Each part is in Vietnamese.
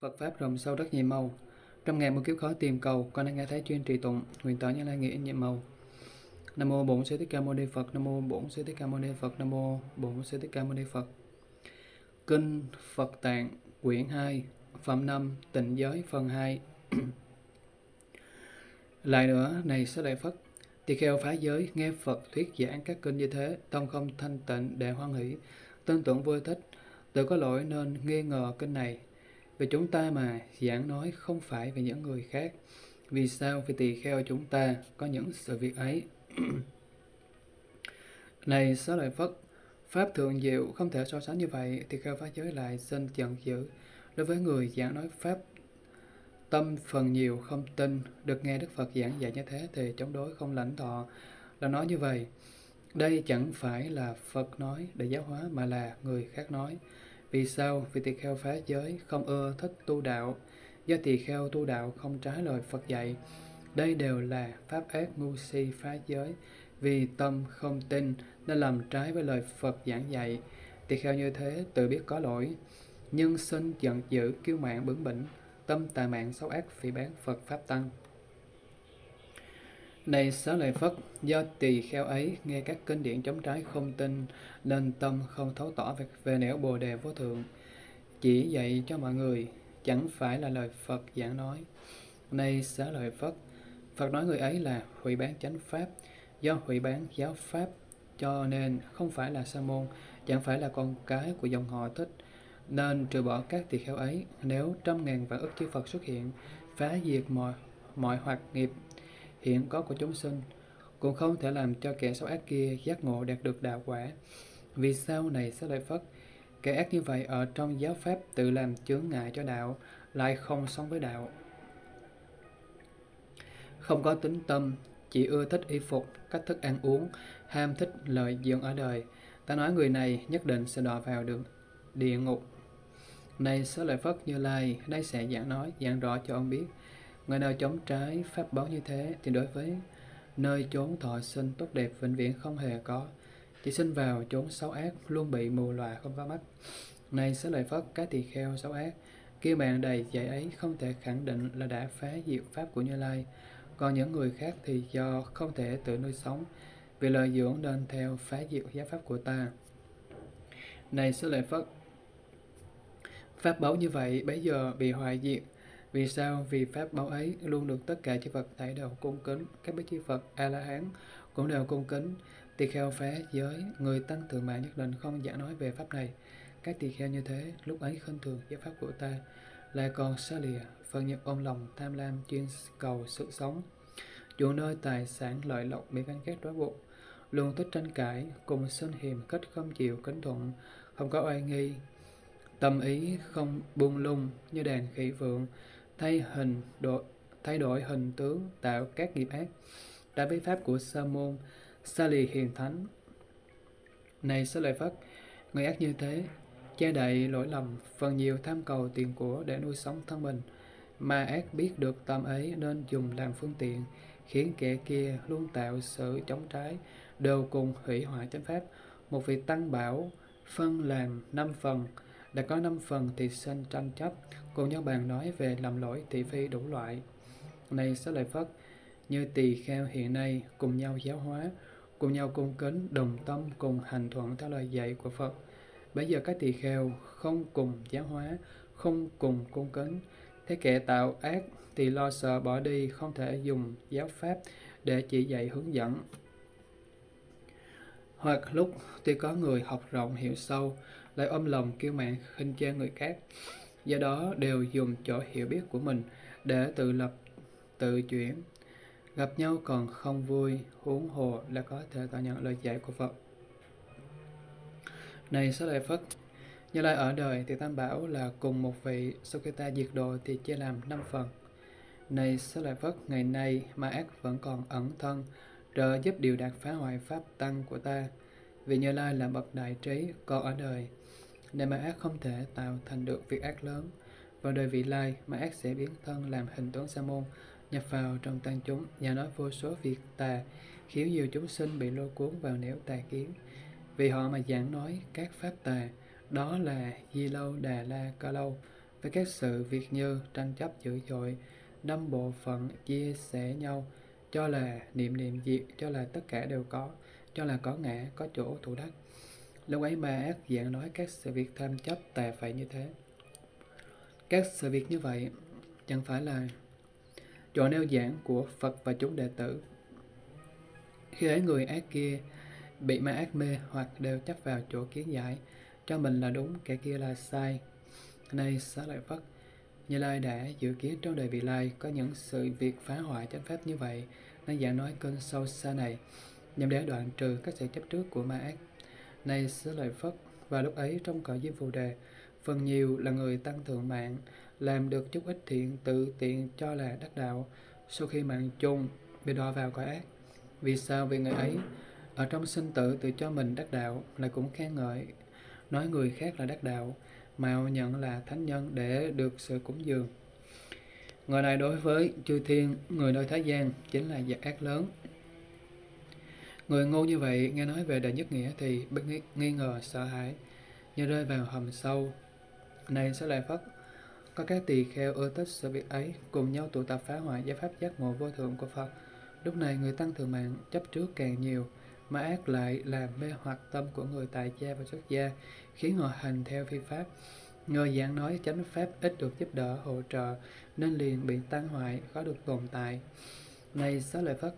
Phật Pháp rộng sâu rất nhiệm màu. Trong ngày một kiếp khó tìm cầu, con đã nghe thấy chuyên trì tụng, nguyện tỏ như lai nghĩa nhiệm màu. Nam mô Bổn Sư Thích Ca Mâu Ni Phật. Nam mô Bổn Sư Thích Ca Mâu Ni Phật. Nam mô Bổn Sư Thích Ca Mâu Ni Phật. Kinh Phật Tạng quyển 2, phẩm 5, Tịnh giới phần 2. Lại nữa, này sẽ Đại Phất, tỳ kheo phá giới nghe Phật thuyết giảng các kinh như thế, tâm không thanh tịnh để hoan hỷ, tương tưởng vui thích, tự có lỗi nên nghi ngờ kinh này về chúng ta mà giảng nói không phải về những người khác. Vì sao? Vì tỳ kheo chúng ta có những sự việc ấy. này Xá Lợi Phất, Pháp thượng diệu không thể so sánh như vậy, thì kheo phá giới lại xin giận dữ. Đối với người giảng nói Pháp tâm phần nhiều không tin, được nghe Đức Phật giảng dạy như thế thì chống đối không lãnh thọ là nói như vậy. Đây chẳng phải là Phật nói để giáo hóa mà là người khác nói. Vì sao? Vì tỳ kheo phá giới không ưa thích tu đạo, do tỳ kheo tu đạo không trái lời Phật dạy. Đây đều là pháp ác ngu si phá giới, vì tâm không tin nên làm trái với lời Phật giảng dạy. Tỳ kheo như thế tự biết có lỗi, nhưng sinh giận dữ kiêu mạng bướng bỉnh, tâm tà mạng xấu ác phỉ bán Phật Pháp Tăng. Này xá lợi Phất, do tỳ kheo ấy nghe các kinh điển chống trái không tin, nên tâm không thấu tỏ về, về nẻo bồ đề vô thượng, chỉ dạy cho mọi người, chẳng phải là lời Phật giảng nói. Này xá lợi Phất, Phật nói người ấy là hủy bán chánh pháp, do hủy bán giáo pháp, cho nên không phải là sa môn, chẳng phải là con cái của dòng họ thích, nên trừ bỏ các tỳ kheo ấy, nếu trăm ngàn vạn ức chư Phật xuất hiện, phá diệt mọi mọi hoạt nghiệp hiện có của chúng sinh, cũng không thể làm cho kẻ xấu ác kia giác ngộ đạt được đạo quả. Vì sau này sẽ lợi Phất? Kẻ ác như vậy ở trong giáo pháp tự làm chướng ngại cho đạo, lại không sống với đạo. Không có tính tâm, chỉ ưa thích y phục, cách thức ăn uống, ham thích lợi dưỡng ở đời. Ta nói người này nhất định sẽ đọa vào được địa ngục. Này sẽ lợi Phất Như Lai, đây sẽ giảng nói, giảng rõ cho ông biết. Người nào chống trái pháp báo như thế thì đối với nơi chốn thọ sinh tốt đẹp vĩnh viễn không hề có. Chỉ sinh vào chốn xấu ác luôn bị mù lòa không có mắt. Này sẽ lợi Phất cái tỳ kheo xấu ác, kia bạn đầy dạy ấy không thể khẳng định là đã phá diệu pháp của Như Lai. Còn những người khác thì do không thể tự nuôi sống, vì lợi dưỡng nên theo phá diệu giáo pháp của ta. Này sẽ lợi Phất, pháp báu như vậy bây giờ bị hoại diệt, vì sao? Vì pháp bảo ấy luôn được tất cả chư Phật tại đầu cung kính, các bác chư Phật A-la-hán cũng đều cung kính. Tỳ kheo phá giới, người tăng thượng mạng nhất định không giảng nói về pháp này. Các tỳ kheo như thế, lúc ấy khinh thường giáo pháp của ta, lại còn xa lìa, phần nhập ôm lòng tham lam chuyên cầu sự sống. Chủ nơi tài sản lợi lộc bị gắn kết trói buộc, luôn thích tranh cãi, cùng sinh hiềm khích không chịu kính thuận, không có oai nghi, tâm ý không buông lung như đàn khỉ vượng, thay hình đổi, thay đổi hình tướng tạo các nghiệp ác. Đã bí pháp của sa môn sa lì hiền thánh. Này sẽ lợi phất người ác như thế che đậy lỗi lầm phần nhiều tham cầu tiền của để nuôi sống thân mình. Mà ác biết được tâm ấy nên dùng làm phương tiện khiến kẻ kia luôn tạo sự chống trái đều cùng hủy hoại chánh pháp. Một vị tăng bảo phân làm năm phần đã có năm phần thì sinh tranh chấp, cùng nhau bàn nói về làm lỗi thị phi đủ loại. Này sẽ lợi Phất, như tỳ kheo hiện nay cùng nhau giáo hóa, cùng nhau cung kính, đồng tâm cùng hành thuận theo lời dạy của Phật. Bây giờ các tỳ kheo không cùng giáo hóa, không cùng cung kính, thế kẻ tạo ác thì lo sợ bỏ đi, không thể dùng giáo pháp để chỉ dạy hướng dẫn. Hoặc lúc tuy có người học rộng hiểu sâu, lại ôm lòng kêu mạn khinh chê người khác. Do đó đều dùng chỗ hiểu biết của mình để tự lập, tự chuyển. Gặp nhau còn không vui, huống hồ là có thể tỏ nhận lời dạy của Phật. Này Xá Lợi Phất, Như Lai ở đời thì Tam Bảo là cùng một vị, sau khi ta diệt độ thì chia làm năm phần. Này Xá Lợi Phất, ngày nay ma ác vẫn còn ẩn thân, trợ giúp điều đạt phá hoại pháp tăng của ta. Vì Như Lai là bậc đại trí, còn ở đời nên mà ác không thể tạo thành được việc ác lớn. Vào đời vị lai, mà ác sẽ biến thân làm hình tướng sa môn, nhập vào trong tăng chúng và nói vô số việc tà, khiến nhiều chúng sinh bị lôi cuốn vào nẻo tà kiến. Vì họ mà giảng nói các pháp tà, đó là Di Lâu, Đà La, Ca Lâu, với các sự việc như tranh chấp dữ dội, năm bộ phận chia sẻ nhau, cho là niệm niệm diệt, cho là tất cả đều có, cho là có ngã, có chỗ thủ đắc. Lúc ấy ma ác dạng nói các sự việc tham chấp tà phải như thế. Các sự việc như vậy chẳng phải là chỗ neo giảng của Phật và chúng đệ tử. Khi ấy người ác kia bị ma ác mê hoặc đều chấp vào chỗ kiến giải, cho mình là đúng, kẻ kia là sai. Nay xá lợi Phất, Như Lai đã dự kiến trong đời vị lai có những sự việc phá hoại chánh pháp như vậy, nên giảng nói cơn sâu xa này, nhằm để đoạn trừ các sự chấp trước của ma ác. Nay xứ lợi Phất, và lúc ấy trong cõi diêm phù đề, phần nhiều là người tăng thượng mạng, làm được chút ít thiện tự tiện cho là đắc đạo, sau khi mạng chung bị đọa vào cõi ác. Vì sao? Vì người ấy ở trong sinh tử tự cho mình đắc đạo là cũng khen ngợi, nói người khác là đắc đạo, mạo nhận là thánh nhân để được sự cúng dường. Người này đối với chư thiên, người nơi thế gian chính là giặc ác lớn. Người ngu như vậy nghe nói về đệ nhất nghĩa thì bất nghi, nghi ngờ sợ hãi, như rơi vào hầm sâu. Này sẽ lại phất, có các tỳ kheo ưa thích sự việc ấy, cùng nhau tụ tập phá hoại giải pháp giác ngộ vô thượng của Phật. Lúc này người tăng thường mạng chấp trước càng nhiều, mà ác lại làm mê hoặc tâm của người tại gia và xuất gia, khiến họ hành theo phi pháp. Người giảng nói chánh pháp ít được giúp đỡ, hỗ trợ, nên liền bị tan hoại, khó được tồn tại. Này xá lợi Phất,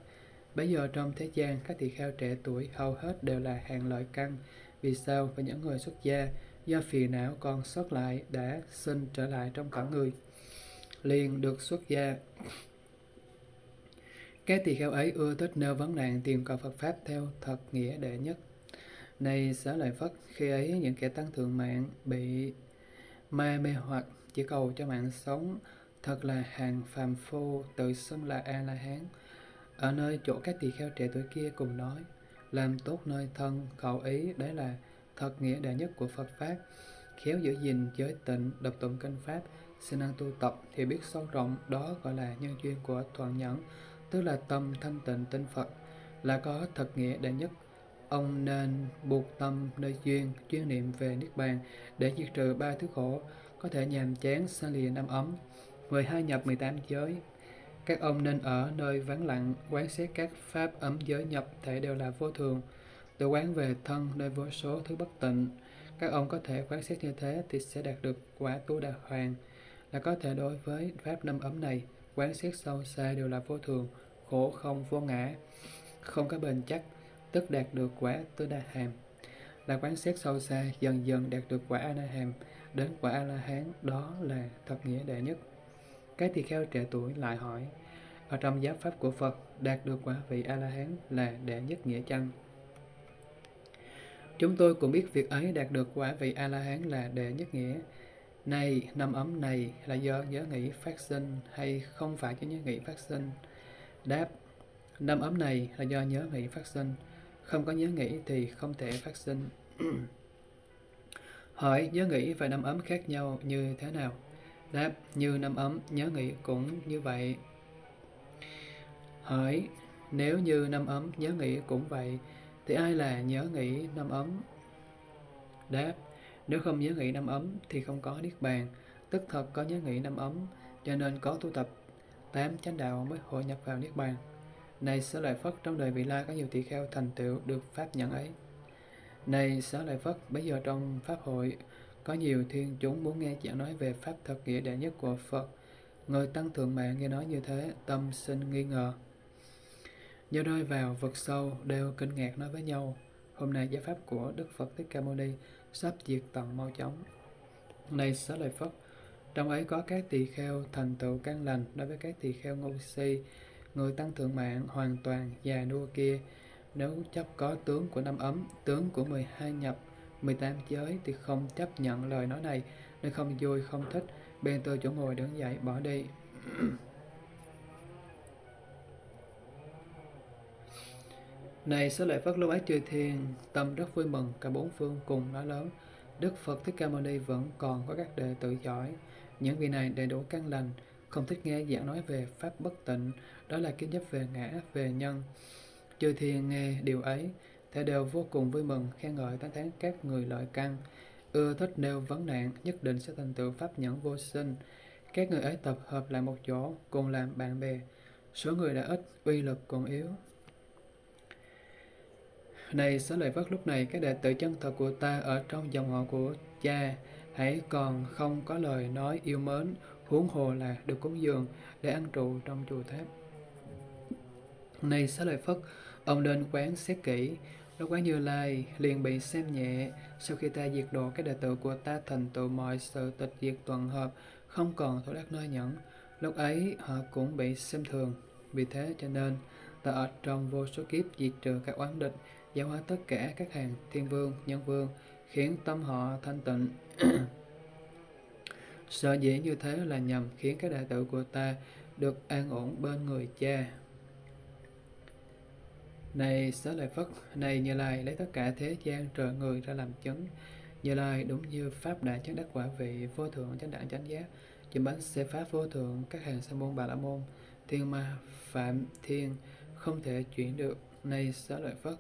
bây giờ trong thế gian, các tỳ kheo trẻ tuổi hầu hết đều là hàng lợi căn. Vì sao? Và những người xuất gia, do phiền não còn sót lại đã sinh trở lại trong cả người. Liền được xuất gia các tỳ kheo ấy ưa thích nêu vấn nạn tìm cầu Phật Pháp theo thật nghĩa đệ nhất. Này xá lợi Phất, khi ấy những kẻ tăng thượng mạng bị ma mê hoặc chỉ cầu cho mạng sống thật là hàng phàm phu tự xưng là a la hán ở nơi chỗ các tỳ kheo trẻ tuổi kia cùng nói làm tốt nơi thân khẩu ý đấy là thật nghĩa đệ nhất của Phật pháp khéo giữ gìn giới tịnh độc tụng kinh pháp xin năng tu tập thì biết sâu rộng đó gọi là nhân duyên của thuận nhẫn tức là tâm thanh tịnh tinh Phật, là có thật nghĩa đệ nhất. Ông nên buộc tâm nơi duyên, chuyên niệm về Niết Bàn để diệt trừ ba thứ khổ, có thể nhàm chán, sanh lìa năm ấm. 12 nhập 18 giới các ông nên ở nơi vắng lặng, quán xét các pháp ấm giới nhập thể đều là vô thường, tự quán về thân nơi vô số thứ bất tịnh. Các ông có thể quán xét như thế thì sẽ đạt được quả tu đà hoàng, là có thể đối với pháp năm ấm này, quán xét sâu xa đều là vô thường, khổ không vô ngã, không có bền chắc, tức đạt được quả tư đa hàm. Là quán xét sâu xa, dần dần đạt được quả a la hàm, đến quả a la hán, đó là thật nghĩa đệ nhất. Cái tỳ kheo trẻ tuổi lại hỏi, ở trong giáo pháp của Phật, đạt được quả vị a la hán là đệ nhất nghĩa chăng? Chúng tôi cũng biết việc ấy đạt được quả vị a la hán là đệ nhất nghĩa. Này, năm ấm này là do nhớ nghĩ phát sinh hay không phải do nhớ nghĩ phát sinh? Đáp, năm ấm này là do nhớ nghĩ phát sinh, không có nhớ nghĩ thì không thể phát sinh. Hỏi nhớ nghĩ và năm ấm khác nhau như thế nào? Đáp, như năm ấm, nhớ nghĩ cũng như vậy. Hỏi, nếu như năm ấm, nhớ nghĩ cũng vậy, thì ai là nhớ nghĩ năm ấm? Đáp, nếu không nhớ nghĩ năm ấm thì không có Niết Bàn, tức thật có nhớ nghĩ năm ấm, cho nên có tu tập tám chánh đạo mới hội nhập vào Niết Bàn. Này Sở Lợi Phất, trong đời vị lai có nhiều tỳ kheo thành tựu được Pháp nhận ấy. Này Sở Lợi Phất, bây giờ trong Pháp hội, có nhiều thiên chúng muốn nghe giảng nói về Pháp thật nghĩa đệ nhất của Phật. Người tăng thượng mạng nghe nói như thế, tâm sinh nghi ngờ. Do rơi vào vực sâu, đều kinh ngạc nói với nhau. Hôm nay giải pháp của Đức Phật Thích Ca Mâu Ni sắp diệt tận mau chóng. Này xá Lợi Phất, trong ấy có các tỳ kheo thành tựu căn lành đối với các tỳ kheo ngu si, người tăng thượng mạng hoàn toàn già nua kia. Nếu chấp có tướng của năm ấm, tướng của 12 nhập, 18 giới thì không chấp nhận lời nói này, nên không vui, không thích, bên từ chỗ ngồi đứng dậy bỏ đi. Này số lợi Phất lưu Ái chư thiên, tâm rất vui mừng, cả bốn phương cùng nói lớn. Đức Phật Thích Ca Mâu Ni vẫn còn có các đệ tử giỏi, những vị này đầy đủ căn lành, không thích nghe giảng nói về pháp bất tịnh, đó là kiến chấp về ngã, về nhân. Chư thiên nghe điều ấy, thể đều vô cùng vui mừng, khen ngợi tán thán các người lợi căn. ưa thích nêu vấn nạn, nhất định sẽ thành tựu pháp nhẫn vô sinh. Các người ấy tập hợp lại một chỗ, cùng làm bạn bè. Số người đã ít, uy lực còn yếu. Này xá lợi Phất lúc này các đệ tử chân thật của ta ở trong dòng họ của cha hãy còn không có lời nói yêu mến, huống hồ là được cúng dường để ăn trụ trong chùa tháp. Này xá lợi Phất, ông nên quán xét kỹ, Đức quán Như Lai liền bị xem nhẹ, sau khi ta diệt độ các đệ tử của ta thành tựu mọi sự tịch diệt tuần hợp, không còn thủ đắc nơi nhẫn, lúc ấy họ cũng bị xem thường. Vì thế cho nên, ta ở trong vô số kiếp diệt trừ các oán địch, giáo hóa tất cả các hàng thiên vương, nhân vương, khiến tâm họ thanh tịnh. Sợ dĩ như thế là nhằm khiến các đệ tử của ta được an ổn bên người cha. Này xá lợi Phất, này Như Lai lấy tất cả thế gian trời người ra làm chứng. Như Lai đúng như Pháp đại chánh đắc quả vị vô thượng chánh đẳng chánh giác, chứng bánh xe Pháp vô thượng các hàng sa môn bà la môn, thiên ma, phạm, thiên, không thể chuyển được. Này xá lợi Phất,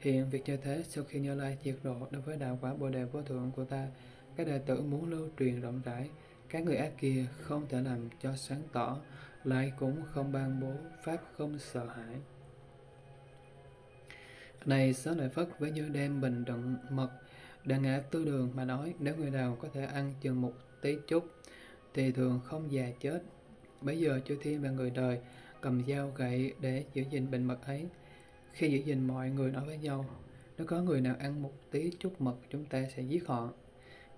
hiện việc như thế sau khi Như Lai diệt độ đối với đạo quả Bồ đề vô thượng của ta, các đệ tử muốn lưu truyền rộng rãi, các người ác kia không thể làm cho sáng tỏ, lại cũng không ban bố Pháp không sợ hãi. Này xá lợi Phất với như đem bình đựng mật đang ngã tư đường mà nói nếu người nào có thể ăn chừng một tí chút thì thường không già chết. Bây giờ chư thiên và người đời cầm dao gậy để giữ gìn bình mật ấy. Khi giữ gìn mọi người nói với nhau, nếu có người nào ăn một tí chút mật chúng ta sẽ giết họ.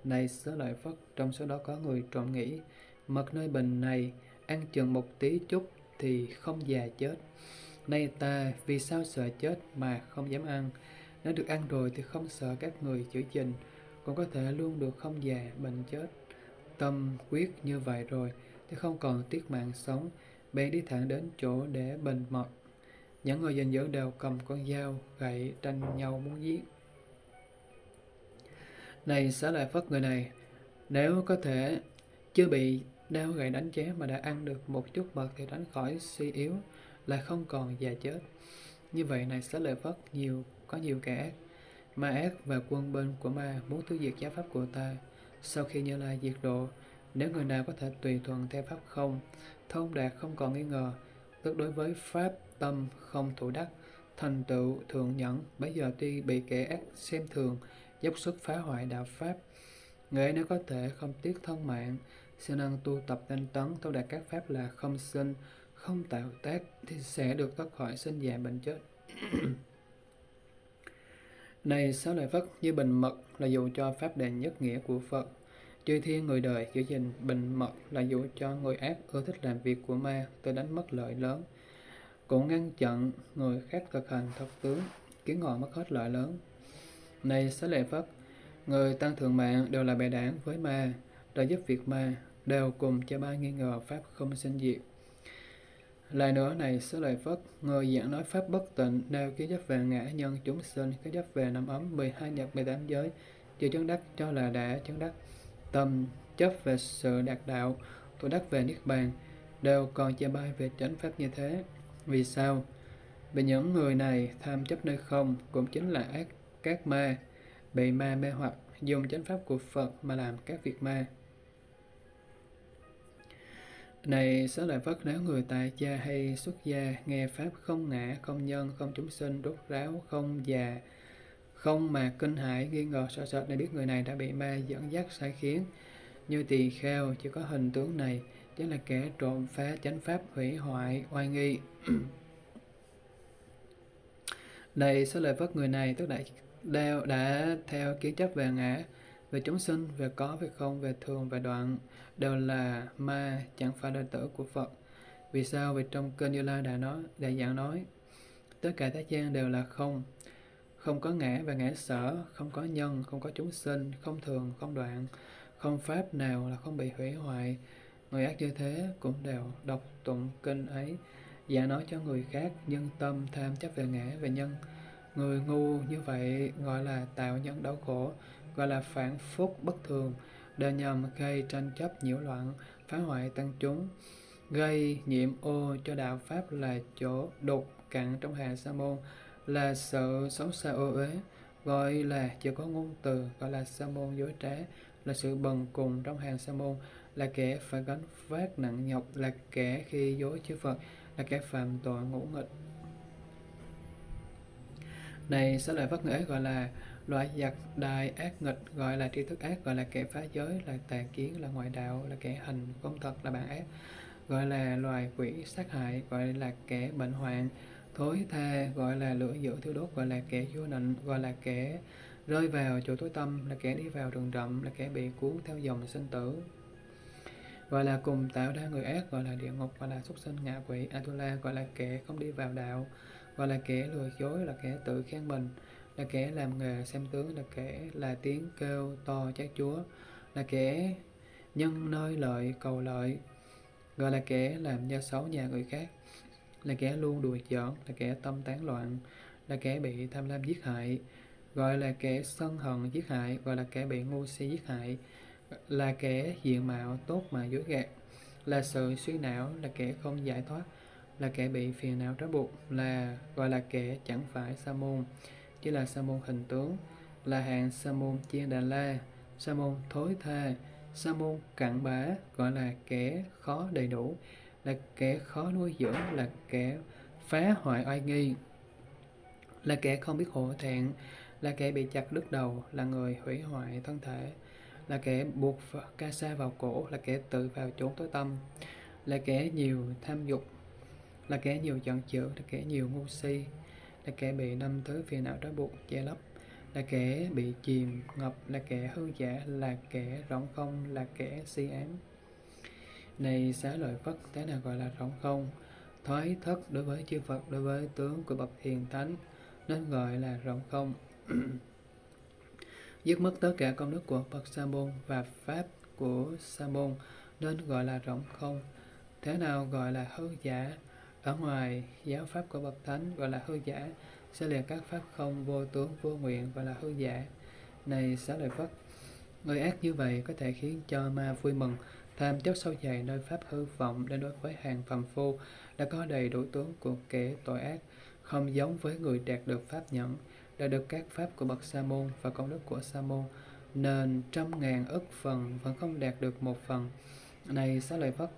Này xá lợi Phất, trong số đó có người trộm nghĩ, mật nơi bình này ăn chừng một tí chút thì không già chết. Nay ta vì sao sợ chết mà không dám ăn? Nếu được ăn rồi thì không sợ các người chữa trình, còn có thể luôn được không già, bệnh chết. Tâm quyết như vậy rồi thì không còn tiếc mạng sống, bèn đi thẳng đến chỗ để bình mật. Những người giành dữ đều cầm con dao, gậy tranh nhau muốn giết. Này xá lại phất người này, nếu có thể chưa bị đau gậy đánh chém mà đã ăn được một chút mật thì đánh khỏi suy yếu, là không còn già chết. Như vậy này sẽ lợi Phất nhiều có nhiều kẻ ác. Ma ác và quân bên của ma muốn tiêu diệt giáo pháp của ta. Sau khi Như Lai diệt độ, nếu người nào có thể tùy thuận theo pháp không, thông đạt không còn nghi ngờ, tức đối với pháp tâm không thủ đắc, thành tựu thượng nhẫn, bây giờ tuy bị kẻ ác xem thường, dốc sức phá hoại đạo pháp, người nếu có thể không tiếc thân mạng, sẽ năng tu tập tinh tấn, thông đạt các pháp là không sinh, không tạo tác thì sẽ được thoát khỏi sinh già bệnh chết. Này sáu lợi Phất như bình mật là dụ cho pháp đền nhất nghĩa của Phật. Chư thiên người đời giữ gìn bình mật là dụ cho người ác ưa thích làm việc của ma tới đánh mất lợi lớn. Cũng ngăn chặn người khác thực hành thật tướng, khiến họ mất hết lợi lớn. Này sáu lợi Phất, người tăng thượng mạng đều là bè đảng với ma, đã giúp việc ma, đều cùng cho ba nghi ngờ pháp không sinh diệt lại nữa này số lợi Phất, người giảng nói Pháp bất tịnh, nêu ký chấp về ngã nhân chúng sinh, ký chấp về năm ấm, 12 nhật, 18 giới, chữ chứng đắc cho là đã chứng đắc. Tâm chấp về sự đạt đạo, tu đắc về Niết Bàn, đều còn chia bay về chánh Pháp như thế. Vì sao? Vì những người này tham chấp nơi không cũng chính là ác các ma, bị ma mê hoặc dùng chánh Pháp của Phật mà làm các việc ma. Này xá lợi Phất nếu người tại gia hay xuất gia nghe Pháp không ngã, không nhân, không chúng sinh, đốt ráo, không già, không mà kinh hãi, nghi ngờ sợ sệt để biết người này đã bị ma dẫn dắt sai khiến. Như tỳ kheo chỉ có hình tướng này, chính là kẻ trộm phá chánh Pháp hủy hoại, oai nghi. Này xá lợi Phất người này tức đại đeo đã theo kiến chấp về ngã, về chúng sinh, về có, về không, về thường, về đoạn, đều là ma, chẳng phải đệ tử của Phật. Vì sao? Vì trong kênh Như Lai đã nói, đã giảng nói, tất cả thế gian đều là không, không có ngã và ngã sở, không có nhân, không có chúng sinh, không thường, không đoạn, không pháp nào là không bị hủy hoại. Người ác như thế cũng đều đọc tụng kinh ấy, giả nói cho người khác nhân tâm tham chấp về ngã về nhân. Người ngu như vậy gọi là tạo nhân đau khổ, gọi là phản phúc bất thường, để nhằm gây tranh chấp nhiễu loạn, phá hoại tăng chúng, gây nhiễm ô cho đạo Pháp là chỗ đục cặn trong hàng sa môn, là sự xấu xa ô uế, gọi là chỉ có ngôn từ gọi là sa môn dối trá là sự bần cùng trong hàng sa môn là kẻ phải gánh vác nặng nhọc là kẻ khi dối chư Phật là kẻ phạm tội ngũ nghịch. Này sẽ lại phát ngữ gọi là loại giặc đài ác nghịch gọi là tri thức ác gọi là kẻ phá giới là tà kiến là ngoại đạo là kẻ hành công thật là bạn ác gọi là loài quỷ sát hại gọi là kẻ bệnh hoạn thối tha gọi là lửa dữ thiêu đốt gọi là kẻ vô nịnh gọi là kẻ rơi vào chỗ tối tâm là kẻ đi vào rừng rậm là kẻ bị cuốn theo dòng sinh tử gọi là cùng tạo ra người ác gọi là địa ngục gọi là súc sinh ngạ quỷ atula gọi là kẻ không đi vào đạo gọi là kẻ lừa dối là kẻ tự khen mình là kẻ làm nghề xem tướng là kẻ là tiếng kêu to chát chúa là kẻ nhân nơi lợi cầu lợi gọi là kẻ làm cho xấu nhà người khác là kẻ luôn đùa giỡn là kẻ tâm tán loạn là kẻ bị tham lam giết hại gọi là kẻ sân hận giết hại gọi là kẻ bị ngu si giết hại là kẻ diện mạo tốt mà dối gạt là sự suy não là kẻ không giải thoát là kẻ bị phiền não trói buộc là gọi là kẻ chẳng phải sa môn chỉ là sa môn hình tướng là hạng sa môn chiên đà la sa môn thối tha sa môn cặn bã gọi là kẻ khó đầy đủ là kẻ khó nuôi dưỡng là kẻ phá hoại oai nghi là kẻ không biết hổ thẹn là kẻ bị chặt đứt đầu là người hủy hoại thân thể là kẻ buộc ca sa vào cổ là kẻ tự vào chốn tối tâm là kẻ nhiều tham dục là kẻ nhiều giận dữ là kẻ nhiều ngu si là kẻ bị năm thứ phiền não trói buộc, che lấp. Là kẻ bị chìm ngập, là kẻ hư giả, là kẻ rỗng không, là kẻ si ám. Này xá lợi phất, thế nào gọi là rỗng không? Thoái thất đối với chư phật, đối với tướng của bậc hiền thánh nên gọi là rỗng không. Dứt mất tất cả công đức của bậc sa môn và pháp của sa môn, nên gọi là rỗng không. Thế nào gọi là hư giả? Ở ngoài, giáo pháp của bậc thánh gọi là hư giả sẽ liền các pháp không vô tướng, vô nguyện gọi là hư giả. Này xá lợi phất, người ác như vậy có thể khiến cho ma vui mừng, tham chấp sâu dày nơi pháp hư vọng để đối với hàng phàm phu đã có đầy đủ tướng của kẻ tội ác, không giống với người đạt được pháp nhẫn, đã được các pháp của bậc sa môn và công đức của sa môn nên trăm ngàn ức phần vẫn không đạt được một phần. Này xá lợi phất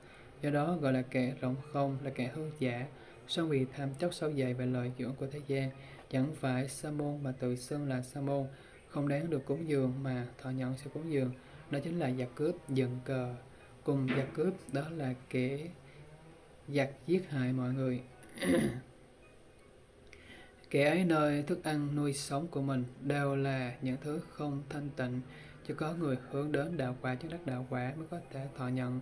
do đó gọi là kẻ rộng không, là kẻ hư giả. Song vì tham chấp sâu dày về lời dưỡng của thế gian, chẳng phải sa môn mà tự xưng là sa môn. Không đáng được cúng dường mà thọ nhận sự cúng dường. Đó chính là giặc cướp dựng cờ. Cùng giặc cướp, đó là kẻ giặc giết hại mọi người. Kẻ ấy nơi thức ăn nuôi sống của mình đều là những thứ không thanh tịnh. Chỉ có người hướng đến đạo quả, chứ đắc đạo quả mới có thể thọ nhận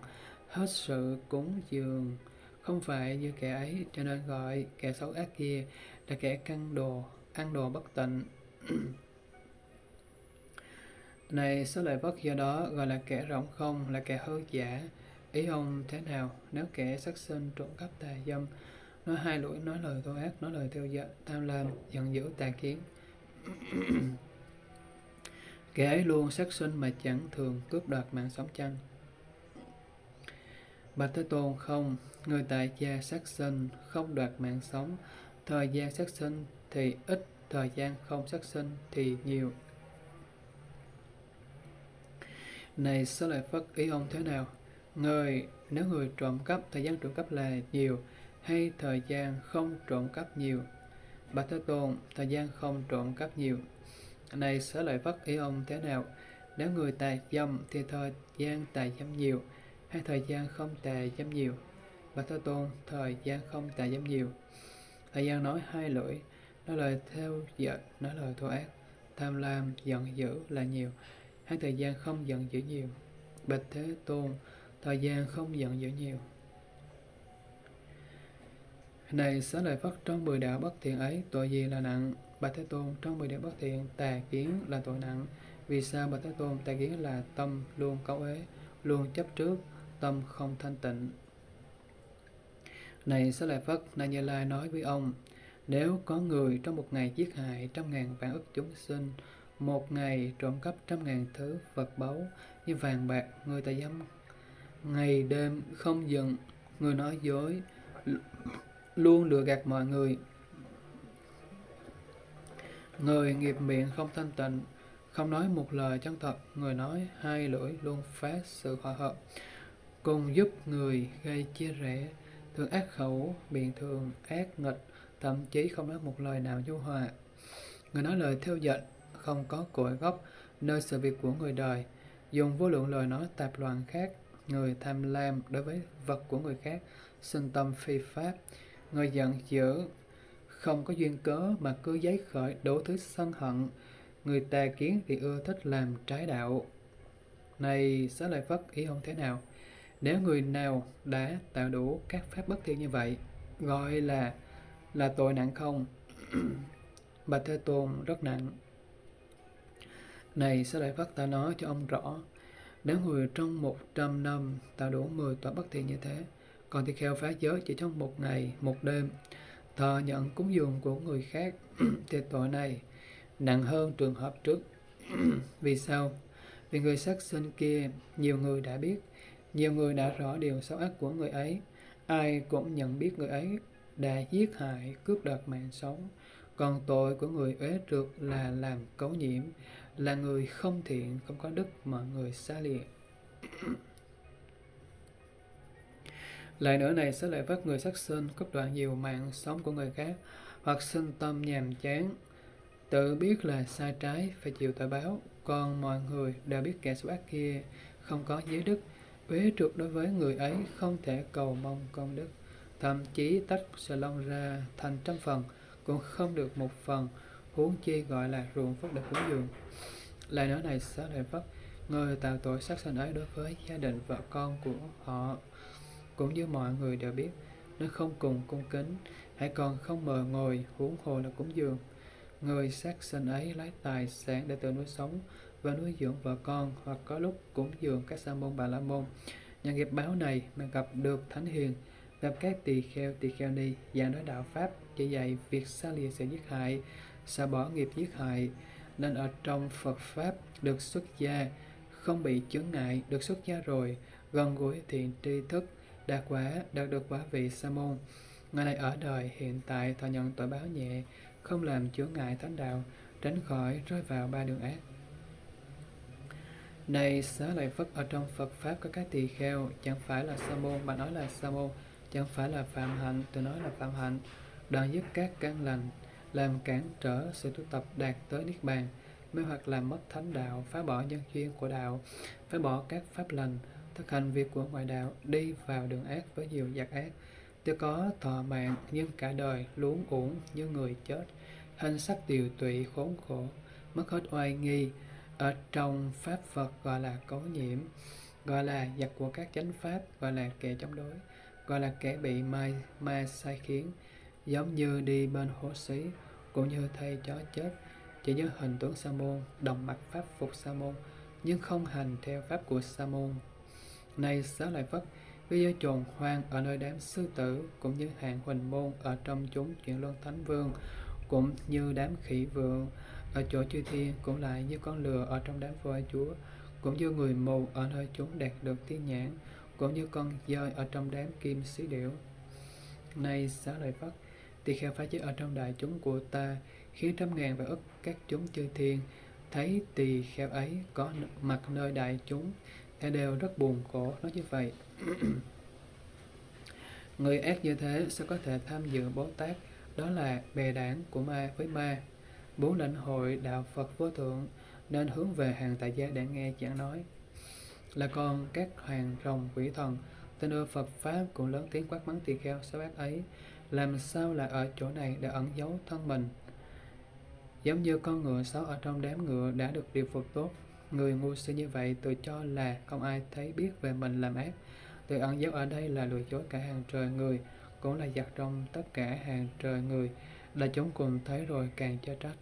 hết sự cúng dường. Không phải như kẻ ấy cho nên gọi kẻ xấu ác kia là kẻ căn đồ ăn đồ bất tịnh. Này số lợi bất do đó gọi là kẻ rỗng không là kẻ hư giả. Ý ông thế nào? Nếu kẻ sát sinh trộm cắp tà dâm nói hai lỗi nói lời thô ác nói lời theo dệt, tham lam giận dữ tà kiến. Kẻ ấy luôn sát sinh mà chẳng thường cướp đoạt mạng sống chăng? Bạch Thế Tôn không, người tại gia sát sinh, không đoạt mạng sống, thời gian sát sinh thì ít, thời gian không sát sinh thì nhiều. Này số lợi Phất ý ông thế nào? Người, nếu người trộm cắp, thời gian trộm cắp là nhiều, hay thời gian không trộm cắp nhiều? Bạch Thế Tôn, thời gian không trộm cắp nhiều. Này sở lợi Phất ý ông thế nào? Nếu người tài dâm thì thời gian tài dâm nhiều, hay thời gian không tà dâm nhiều. Bạch thế tôn, thời gian không tà dâm nhiều. Thời gian nói hai lưỡi, nói lời theo giận, nói lời thô ác. Tham lam, giận dữ là nhiều. Hay thời gian không giận dữ nhiều. Bạch thế tôn, thời gian không giận dữ nhiều. Này, xá lợi phất trong mười đạo bất thiện ấy, tội gì là nặng? Bạch thế tôn, trong mười đạo bất thiện, tà kiến là tội nặng. Vì sao bạch thế tôn tà kiến là tâm luôn cấu ế luôn chấp trước? Tâm không thanh tịnh. Này Xá Lợi Phất, Na Như Lai nói với ông, nếu có người trong một ngày giết hại trăm ngàn vạn ức chúng sinh, một ngày trộm cắp trăm ngàn thứ vật báu như vàng bạc, người ta dám ngày đêm không dừng, người nói dối, luôn lừa gạt mọi người. Người nghiệp miệng không thanh tịnh, không nói một lời chân thật, người nói hai lưỡi luôn phá sự hòa hợp, cùng giúp người gây chia rẽ, thường ác khẩu, biện thường, ác nghịch, thậm chí không nói một lời nào du hòa. Người nói lời theo dệt, không có cội gốc, nơi sự việc của người đời, dùng vô lượng lời nói tạp loạn khác, người tham lam đối với vật của người khác, sinh tâm phi pháp, người giận dữ, không có duyên cớ mà cứ giấy khởi đổ thứ sân hận, người tà kiến thì ưa thích làm trái đạo. Này, sẽ lại Phất ý không thế nào? Nếu người nào đã tạo đủ các pháp bất thiện như vậy, gọi là là tội nặng không? Bạch Thế Tôn rất nặng. Này, sẽ đại phật ta nói cho ông rõ, nếu người trong 100 năm tạo đủ 10 tội bất thiện như thế, còn thì kheo phá giới chỉ trong một ngày, một đêm, thờ nhận cúng dường của người khác, thì tội này nặng hơn trường hợp trước. Vì sao? Vì người sát sinh kia, nhiều người đã biết, nhiều người đã rõ điều xấu ác của người ấy. Ai cũng nhận biết người ấy đã giết hại, cướp đoạt mạng sống. Còn tội của người uế trượt là làm cấu nhiễm, là người không thiện, không có đức mà người xa lìa. Lại nữa này sẽ lại vắt người sát sinh cướp đoạt nhiều mạng sống của người khác hoặc sinh tâm nhàm chán tự biết là sai trái phải chịu tội báo còn mọi người đều biết kẻ xấu ác kia không có giới đức uế trượt đối với người ấy không thể cầu mong công đức. Thậm chí tách sờ lông ra thành trăm phần, cũng không được một phần, huống chi gọi là ruộng phước được cúng dường. Lại nói này xá lợi phất người tạo tội sát sinh ấy đối với gia đình vợ con của họ, cũng như mọi người đều biết nó không cùng cung kính, hãy còn không mờ ngồi huống hồ là cúng dường. Người sát sinh ấy lấy tài sản để tự nuôi sống và nuôi dưỡng vợ con, hoặc có lúc cúng dường các sa môn, bà la môn. Nhà nghiệp báo này mà gặp được thánh hiền, gặp các tỳ kheo tỳ kheo ni giảng nói đạo pháp, chỉ dạy việc xa lìa sự giết hại xa bỏ nghiệp giết hại. Nên ở trong Phật pháp được xuất gia, không bị chướng ngại, được xuất gia rồi, gần gũi thiện tri thức đạt quả đạt được quả vị sa môn. Ngài này ở đời hiện tại thọ nhận tội báo nhẹ, không làm chướng ngại thánh đạo, tránh khỏi rơi vào ba đường ác này xá lợi Phất ở trong Phật Pháp có các tỳ kheo, Chẳng phải là sa môn, mà nói là sa môn, Chẳng phải là phạm hạnh, tôi nói là phạm hạnh. Đoạn dứt các căn lành, Làm cản trở sự tu tập đạt tới Niết Bàn, Mê hoặc làm mất thánh đạo, Phá bỏ nhân duyên của đạo, Phá bỏ các pháp lành, thực hành việc của ngoại đạo, đi vào đường ác với nhiều giặc ác. Tôi có thọ mạng nhưng cả đời luống uổng như người chết hình sắc tiều tụy khốn khổ, mất hết oai nghi ở trong pháp Phật gọi là cấu nhiễm gọi là giặc của các chánh pháp gọi là kẻ chống đối gọi là kẻ bị mai ma sai khiến giống như đi bên hố xí cũng như thay chó chết chỉ như hình tướng sa môn đồng mặt pháp phục sa môn nhưng không hành theo pháp của sa môn. Này xá lợi Phất, bây giờ trồn hoang ở nơi đám sư tử, cũng như hạng huỳnh môn ở trong chúng chuyển luân thánh vương, cũng như đám khỉ vượng ở chỗ chư thiên, cũng lại như con lừa ở trong đám voi chúa, cũng như người mù ở nơi chúng đạt được tiếng nhãn, cũng như con dơi ở trong đám kim xí điểu. nay xá lợi Phất, tỳ kheo phá chế ở trong đại chúng của ta, khiến trăm ngàn và ức các chúng chư thiên, thấy tỳ kheo ấy có mặt nơi đại chúng, thì đều rất buồn khổ nói như vậy. Người ác như thế sẽ có thể tham dự Bố Tát, đó là bè đảng của ma với ma. Bốn lãnh hội đạo Phật vô thượng nên hướng về hàng tại gia để nghe giảng nói. Là còn các hoàng rồng quỷ thần, tên ưa Phật Pháp cũng lớn tiếng quát mắng tỳ kheo sáu ác ấy, làm sao lại ở chỗ này để ẩn giấu thân mình. Giống như con ngựa sáu ở trong đám ngựa đã được điều phục tốt, Người ngu si như vậy tự cho là không ai thấy biết về mình làm ác. tự ẩn giấu ở đây là lừa dối cả hàng trời người, cũng là giặc trong tất cả hàng trời người, là chúng cùng thấy rồi càng cho trách.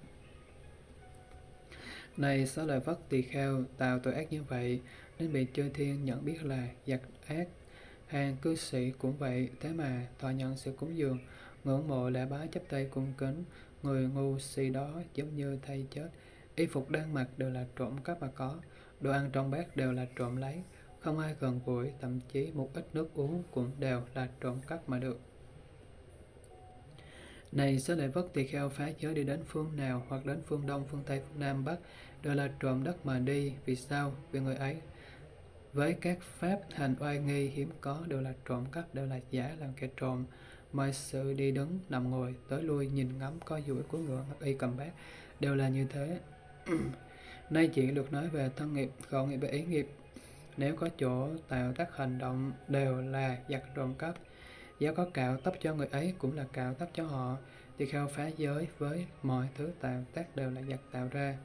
Này sáu lợi vất tỳ kheo tạo tội ác như vậy, nên bị chư thiên nhận biết là giặc ác. Hàng cư sĩ cũng vậy, thế mà thọ nhận sự cúng dường, ngưỡng mộ lễ bái chấp tay cung kính, người ngu si đó giống như thay chết, Y phục đang mặc đều là trộm cắp mà có, đồ ăn trong bát đều là trộm lấy, không ai gần gũi, thậm chí một ít nước uống cũng đều là trộm cắp mà được. Này sẽ lại vất tỳ kheo phá giới đi đến phương nào hoặc đến phương Đông, phương Tây, phương Nam, Bắc đều là trộm đất mà đi. Vì sao? Vì người ấy với các pháp hành oai nghi hiếm có đều là trộm cắp, đều là giả làm kẻ trộm. Mọi sự đi đứng, nằm ngồi, tới lui, nhìn ngắm, co duỗi của ngựa, y cầm bát đều là như thế. Nay chuyện được nói về thân nghiệp, khẩu nghiệp và ý nghiệp. Nếu có chỗ tạo tác hành động đều là giặc trộm cắp. do có cạo tóc cho người ấy cũng là cạo tóc cho họ. Thì kheo phá giới với mọi thứ tạo tác đều là giặc tạo ra.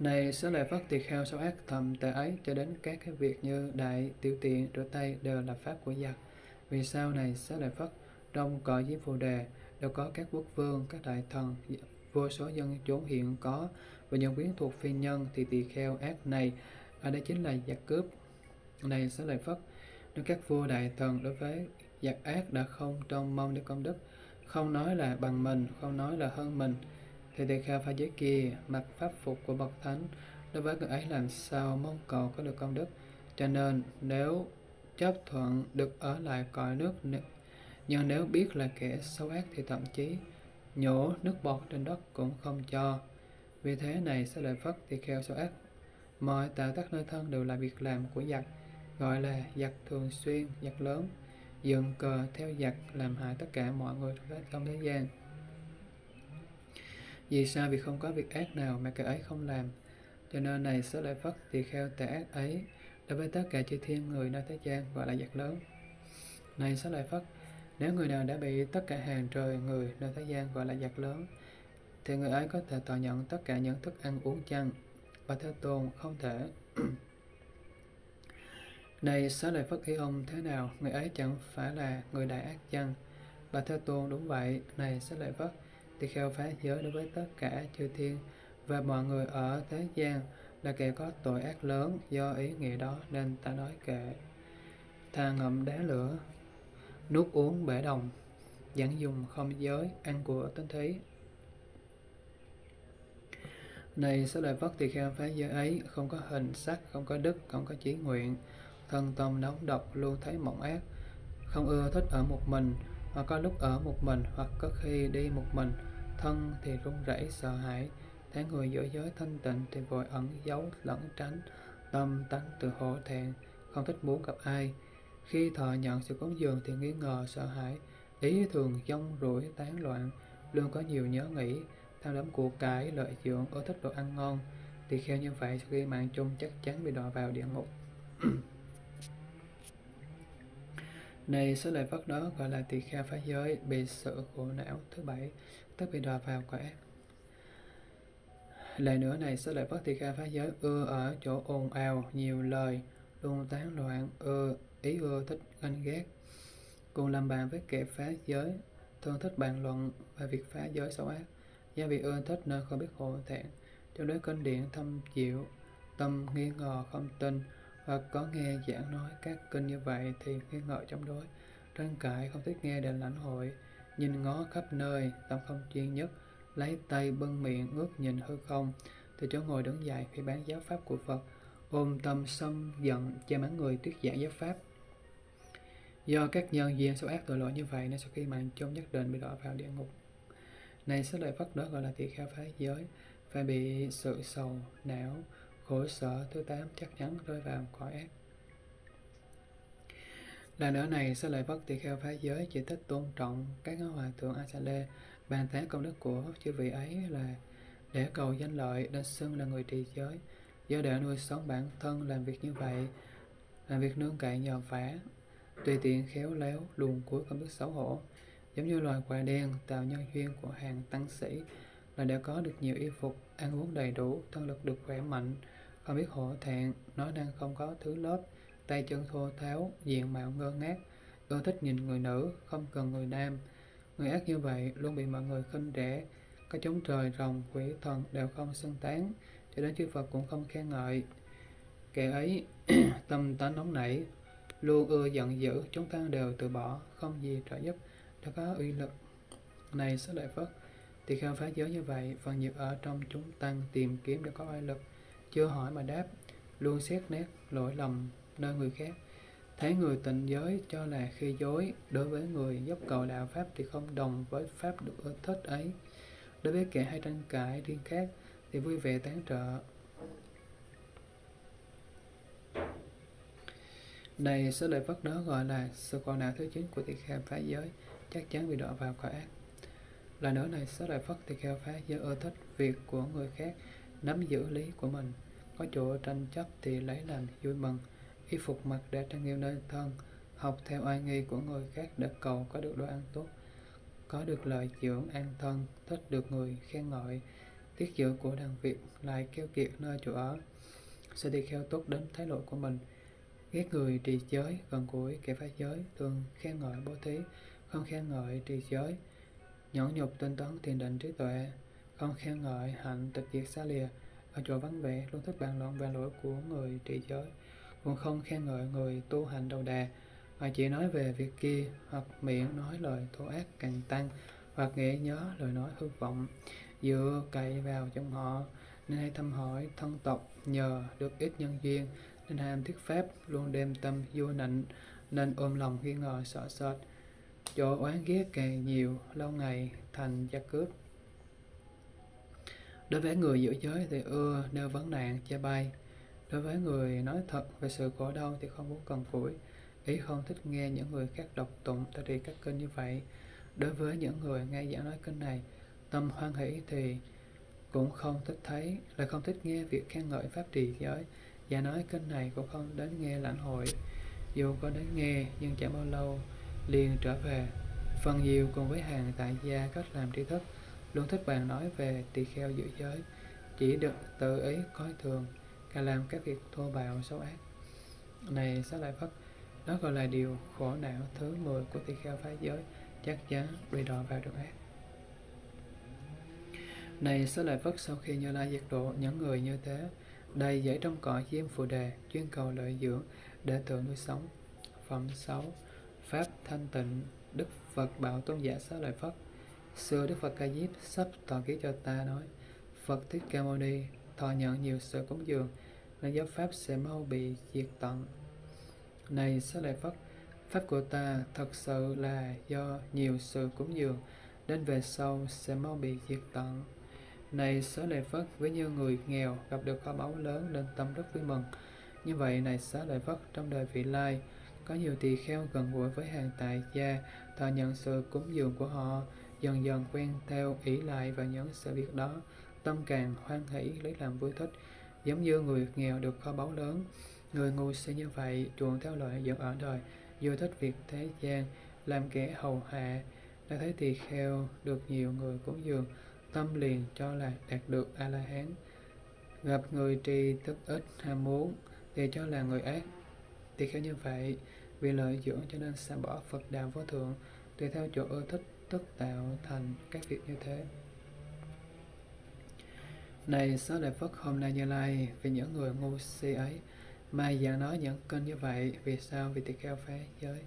Này sẽ lợi phát tỳ kheo sau ác thầm tệ ấy cho đến các cái việc như đại, tiểu tiện, rửa tay đều là pháp của giặc. Vì sao này sẽ lợi phát trong cõi diêm phù đề đều có các quốc vương, các đại thần, vô số dân chốn hiện có và những quyến thuộc phi nhân thì tỳ kheo ác này ở đây chính là giặc cướp. Này sẽ lợi Phất nếu các vua đại thần đối với giặc ác đã không trông mong đến công đức, không nói là bằng mình, không nói là hơn mình, thì tỳ kheo phải giới kia mặc pháp phục của bậc thánh, đối với người ấy làm sao mong cầu có được công đức. Cho nên, nếu chấp thuận được ở lại cõi nước nhưng nếu biết là kẻ xấu ác thì thậm chí nhổ nước bọt trên đất cũng không cho. Vì thế này sẽ lợi phất thì kheo xấu ác. Mọi tạo tác nơi thân đều là việc làm của giặc, gọi là giặc thường xuyên, giặc lớn. Dựng cờ theo giặc làm hại tất cả mọi người trong thế gian vì sao? Vì không có việc ác nào mà kẻ ấy không làm. Cho nên này sẽ lợi phất tỳ kheo tệ ác ấy. Đối với tất cả chư thiên người nơi thế gian gọi là giặc lớn. Này sẽ lợi phất nếu người nào đã bị tất cả hàng trời người nơi thế gian gọi là giặc lớn, thì người ấy có thể tỏ nhận tất cả những thức ăn uống chăng và theo tôn không thể. Này xá lợi phất ý ông thế nào? Người ấy chẳng phải là người đại ác chăng? Và theo tôn đúng vậy. Này xá lợi phất tỳ kheo phá giới đối với tất cả chư thiên và mọi người ở thế gian là kẻ có tội ác lớn do ý nghĩa đó nên ta nói kệ. Thà ngậm đá lửa, nuốt uống bể đồng dẫn dùng không giới ăn của tinh thí. Này số lời vất tỳ kheo phá giới ấy không có hình sắc, không có đức, không có chí nguyện. Thân tâm nóng độc luôn thấy mộng ác. Không ưa thích ở một mình, hoặc có lúc ở một mình, hoặc có khi đi một mình thân thì run rẩy, sợ hãi. Thấy người giữa giới thanh tịnh thì vội ẩn giấu lẫn tránh tâm tánh từ hổ thẹn, không thích muốn gặp ai. Khi thọ nhận sự cúng dường thì nghi ngờ, sợ hãi. Ý thường dông rủi, tán loạn, luôn có nhiều nhớ nghĩ. Tham đắm của cải, lợi dưỡng, ưa thích đồ ăn ngon. Thì kheo như vậy khi mạng chung chắc chắn bị đọa vào địa ngục. Này số lời Phật đó? Gọi là tỳ kheo phá giới, bị sự khổ não thứ bảy tức bị đọa vào quả ác lời nữa này sẽ lại bất tỳ kheo phá giới? Ưa ở chỗ ồn ào, nhiều lời, luôn tán loạn, ưa, ý ưa, thích ganh ghét. Cùng làm bạn với kẻ phá giới thường thích bàn luận và việc phá giới xấu ác. Do bị ưa thích nên không biết hộ thẹn, trong đối kinh điển, thâm chịu, tâm nghi ngờ, không tin. Hoặc có nghe giảng nói các kinh như vậy thì nghi ngờ chống đối. Tranh cãi, không thích nghe để lãnh hội nhìn ngó khắp nơi, tâm không chuyên nhất, lấy tay bưng miệng ngước nhìn hư không. Từ chỗ ngồi đứng dậy khi bán giáo pháp của phật, ôm tâm sân giận che mắng người tuyết giảng giáo pháp. Do các nhân duyên xấu ác tội lỗi như vậy nên sau khi mạng chung nhất định bị đọa vào địa ngục. Này số lợi phật đó gọi là tỳ kheo phá giới, phải bị sự sầu não, khổ sở thứ tám chắc chắn rơi vào cõi ác là nữa này sẽ lời phật tỳ kheo phá giới chỉ thích tôn trọng các hòa thượng Asale, lê. Bàn tán công đức của chư vị ấy là để cầu danh lợi nên xưng là người trì giới. Do để nuôi sống bản thân làm việc như vậy làm việc nương cậy nhờ phá tùy tiện khéo léo luồn cuối không biết xấu hổ. Giống như loài quả đen tạo nhân duyên của hàng tăng sĩ là để có được nhiều y phục ăn uống đầy đủ thân lực được khỏe mạnh. Không biết hổ thẹn nói năng không có thứ lớp tay chân thô tháo, diện mạo ngơ ngác. Ưa thích nhìn người nữ, không cần người nam. Người ác như vậy luôn bị mọi người khinh rẻ. Có chống trời, rồng, quỷ thần đều không xưng tán cho đến chư Phật cũng không khen ngợi. Kẻ ấy, tâm tánh nóng nảy luôn ưa, giận dữ, chúng ta đều từ bỏ, không gì trợ giúp. Đã có uy lực này sẽ đại phật, thì khao phá giới như vậy, phần nhiều ở trong chúng tăng tìm kiếm để có uy lực. Chưa hỏi mà đáp, luôn xét nét lỗi lầm nơi người khác Thấy người tịnh giới cho là khi dối, đối với người dốc cầu đạo Pháp thì không đồng với Pháp được thích ấy. Đối với kẻ hay tranh cãi riêng khác thì vui vẻ tán trợ. Này, số lợi bất đó gọi là sự còn đạo thứ chín của tỳ kheo phá giới, chắc chắn bị đọa vào quả ác. Là nữa này, số lợi phất tỳ kheo phá giới ưa thích việc của người khác, nắm giữ lý của mình. Có chỗ tranh chấp thì lấy làm vui mừng, y phục mặc để trang nghiêm nơi thân, học theo oai nghi của người khác để cầu có được đồ ăn tốt, có được lợi dưỡng an thân, thích được người khen ngợi, tiết dưỡng của đàn Việt lại keo kiệt nơi chỗ ở. Sẽ đi kheo tốt đến thái độ của mình, ghét người trì giới, gần gũi kẻ phá giới, thường khen ngợi bố thí, không khen ngợi trì giới, nhẫn nhục tinh tấn thiền định trí tuệ, không khen ngợi hạnh tịch diệt xa lìa, ở chỗ vắng vẻ luôn thích bàn luận về lỗi của người trì giới cũng không khen ngợi người tu hành đầu đà, mà chỉ nói về việc kia hoặc miệng nói lời thô ác càng tăng, hoặc nghĩ nhớ lời nói hư vọng. Dựa cậy vào trong họ, nên hay thăm hỏi thân tộc, nhờ được ít nhân duyên, nên ham thuyết pháp, luôn đem tâm vô nịnh nên ôm lòng nghi ngờ sợ sệt. Chỗ oán ghét càng nhiều, lâu ngày thành gia cướp. Đối với người giữ giới thì ưa nêu vấn nạn che bay. Đối với người nói thật về sự khổ đau thì không muốn cần củi, ý không thích nghe những người khác đọc tụng tại trì các kênh như vậy. Đối với những người nghe giảng nói kênh này, tâm hoan hỷ thì cũng không thích thấy, lại không thích nghe việc khen ngợi pháp trì giới. Và nói kênh này cũng không đến nghe lãnh hội. Dù có đến nghe nhưng chẳng bao lâu liền trở về. Phần nhiều cùng với hàng tại gia cách làm tri thức, luôn thích bàn nói về tỳ kheo giữ giới, chỉ được tự ý coi thường càng làm các việc thô bạo, xấu ác. Này, xá lợi phất, đó gọi là điều khổ não thứ 10 của tỳ kheo phá giới, chắc chắn bị đọa vào đường ác. Này, xá lợi phất, sau khi như lai diệt độ những người như thế, đầy dãy trong cõi chim phù đề, chuyên cầu lợi dưỡng để tự nuôi sống. Phẩm xấu pháp thanh tịnh, đức phật bảo tôn giả xá lợi phất. Xưa đức phật ca diếp sắp tòa ký cho ta nói, phật thích ca mâu ni, thọ nhận nhiều sự cúng dường là giáo pháp sẽ mau bị diệt tận. Này xá lợi phất, pháp của ta thật sự là do nhiều sự cúng dường, đến về sau sẽ mau bị diệt tận. Này xá lợi phất, với như người nghèo gặp được kho báu lớn nên tâm rất vui mừng. Như vậy này xá lợi phất, trong đời vị lai, có nhiều tỳ kheo gần gũi với hàng tại gia thọ nhận sự cúng dường của họ, dần dần quen theo ý lại và nhấn sự việc đó, tâm càng hoan hỷ, lấy làm vui thích giống như người nghèo được kho báu lớn, người ngu sẽ như vậy chuộng theo lợi dẫn ở đời. Vô thích việc thế gian, làm kẻ hầu hạ, đã thấy tỳ kheo được nhiều người cúng dường, tâm liền cho là đạt được a la hán gặp người trì thức ít ham muốn, thì cho là người ác. Tỳ kheo như vậy, vì lợi dưỡng cho nên sẽ bỏ phật đạo vô thượng, tùy theo chỗ ưa thích tức tạo thành các việc như thế này Xá Lợi Phất hôm nay Như Lai, vì những người ngu si ấy mai giảng nói những kênh như vậy, vì sao? Vì tỳ kheo phá giới.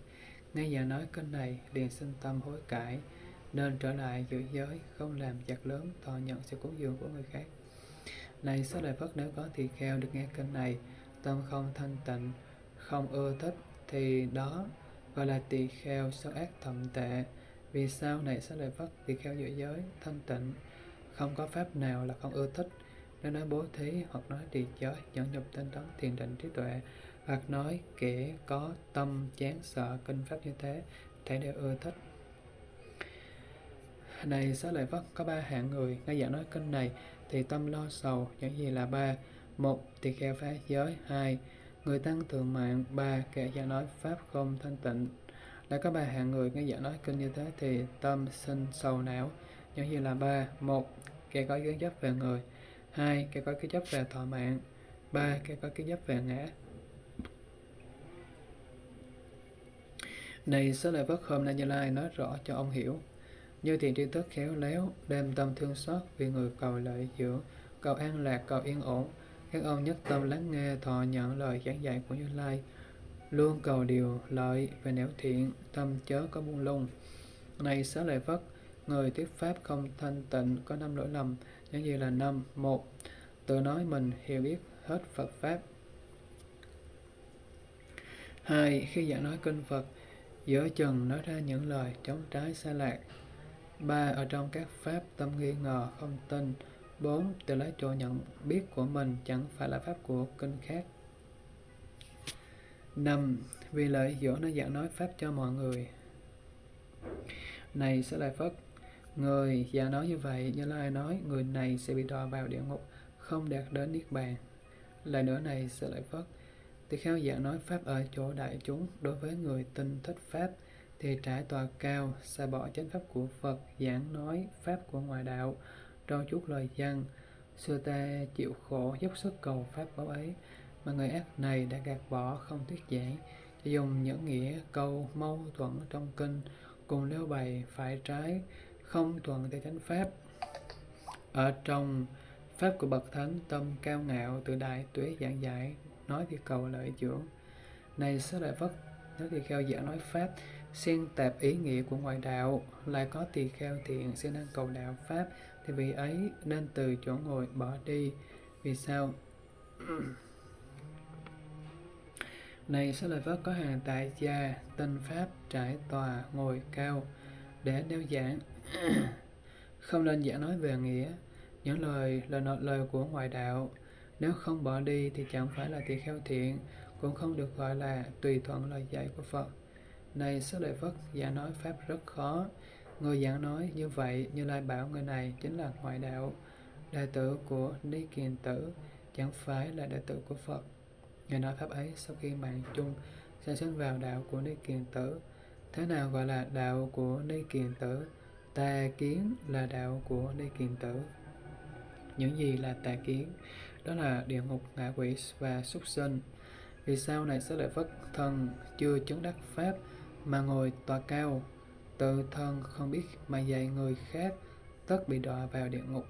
Ngay giảng nói kênh này, liền sinh tâm hối cải, nên trở lại giữ giới, không làm giặc lớn thọ nhận sự cúng dường của người khác. Này Xá Lợi Phất nếu có tỳ kheo được nghe kênh này, tâm không thanh tịnh, không ưa thích, thì đó gọi là tỳ kheo xấu ác thậm tệ. Vì sao này Xá Lợi Phất tỳ kheo giữ giới, thanh tịnh không có pháp nào là không ưa thích. Nếu nói bố thí hoặc nói trì giới nhẫn nhục tinh tấn thiền định trí tuệ, hoặc nói kẻ có tâm chán sợ kinh pháp như thế, thể đều ưa thích. Này, xá lợi phất, có ba hạng người. Ngay dạng nói kinh này, thì tâm lo sầu, những gì là ba. Một, thì kheo phá giới. Hai, người tăng thượng mạng. Ba, kẻ giảng nói pháp không thanh tịnh. Đã có ba hạng người, ngay dạng nói kinh như thế, thì tâm sinh sầu não, những gì là ba. Một cây có kiến chấp về người. Hai cây có kiến chấp về thọ mạng. Ba cây có kiến chấp về ngã. Này số lời bất hôm nay như lai nói rõ cho ông hiểu. Như thiện tri thức khéo léo đem tâm thương xót vì người cầu lợi dưỡng cầu an lạc cầu yên ổn. Các ông nhất tâm lắng nghe thọ nhận lời giảng dạy của như lai. Luôn cầu điều lợi và nẻo thiện tâm chớ có buông lung. Này xá lợi Phất, Người thuyết pháp không thanh tịnh có năm lỗi lầm, những gì là năm một Tự nói mình hiểu biết hết Phật Pháp. hai khi giảng nói kinh Phật giữa chừng nói ra những lời chống trái sai lạc ba ở trong các pháp tâm nghi ngờ không tin. Bốn tự lấy chỗ nhận biết của mình chẳng phải là pháp của kinh khác. Năm vì lợi dỗ nó giảng nói pháp cho mọi người. Này sẽ lại phất người giả nói như vậy, như lai nói, người này sẽ bị đọa vào địa ngục, không đạt đến niết bàn. Lời nữa này sẽ lại phất tỳ kheo giảng nói pháp ở chỗ đại chúng, đối với người tin thích pháp, thì trải tòa cao, xa bỏ chánh pháp của phật, giảng nói pháp của ngoại đạo, trao chút lời dân. Xưa ta chịu khổ dốc sức cầu pháp báo ấy, mà người ác này đã gạt bỏ không thuyết giảng. Dùng những nghĩa câu mâu thuẫn trong kinh, cùng nêu bày phải trái không thuận theo chánh pháp. Ở trong pháp của bậc thánh, tâm cao ngạo, tự đại, tuế, giảng giải, nói thì cầu lợi dưỡng này sẽ đại phất, nói thì kheo giảng nói pháp, xen tạp ý nghĩa của ngoại đạo, lại có tỳ kheo thiện xin năng cầu đạo pháp, thì vị ấy nên từ chỗ ngồi bỏ đi. Vì sao? Này sẽ lời vất có hàng tại gia, tinh pháp, trải tòa, ngồi cao, để đeo giảng. không nên giảng nói về nghĩa, những lời lời nói lời của ngoại đạo nếu không bỏ đi thì chẳng phải là tỳ kheo thiện, cũng không được gọi là tùy thuận lời dạy của Phật này số đại Phật giảng nói pháp rất khó người giảng nói như vậy, như lai bảo người này chính là ngoại đạo, đệ tử của Ni Kiền Tử, chẳng phải là đệ tử của Phật người nói pháp ấy sau khi mạng chung sẽ sinh vào đạo của Ni Kiền Tử. Thế nào gọi là đạo của Ni Kiền Tử? Tà kiến là đạo của Ni Kiền Tử. Những gì là tà kiến? Đó là địa ngục, ngạ quỷ và súc sinh. Vì sau này sẽ lợi Phất thần chưa chứng đắc Pháp mà ngồi tòa cao, tự thân không biết mà dạy người khác, tất bị đọa vào địa ngục.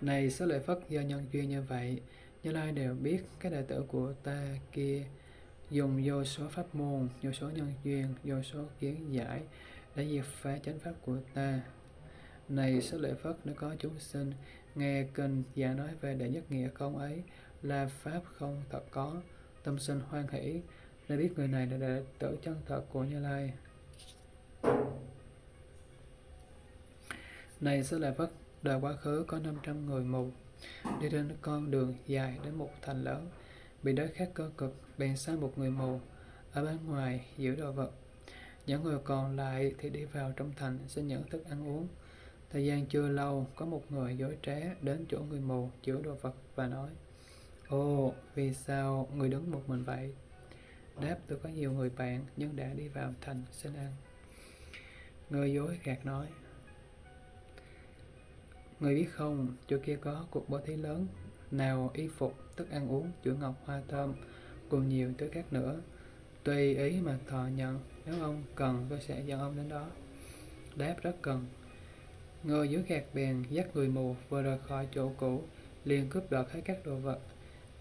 Này sẽ lợi Phất do nhân duyên như vậy, Như Lai đều biết các đệ tử của ta kia dùng vô số pháp môn, vô số nhân duyên, vô số kiến giải để diệt phá chánh pháp của ta. Này số lợi Phất nếu có chúng sinh nghe kinh và nói về đệ nhất nghĩa không ấy là pháp không thật có, tâm sinh hoan hỷ, để biết người này là đệ tử chân thật của Như Lai. Này số lợi Phất Đời quá khứ có 500 người mù đi trên con đường dài đến một thành lớn, bị đói khát cơ cực, bèn sai một người mù ở bên ngoài giữ đồ vật. Những người còn lại thì đi vào trong thành xin nhận thức ăn uống. Thời gian chưa lâu, có một người dối trá đến chỗ người mù giữ đồ vật và nói Ồ, vì sao người đứng một mình vậy? Đáp tôi có nhiều người bạn nhưng đã đi vào thành xin ăn. Người dối gạt nói Người biết không, chỗ kia có cuộc bố thí lớn, nào y phục, thức ăn uống, chuỗi ngọc hoa thơm, cùng nhiều thứ khác nữa. Tùy ý mà thọ nhận, nếu ông cần tôi sẽ dẫn ông đến đó. Đáp rất cần. Người dưới gạt bèn dắt người mù vừa rời khỏi chỗ cũ, liền cướp đoạt hết các đồ vật.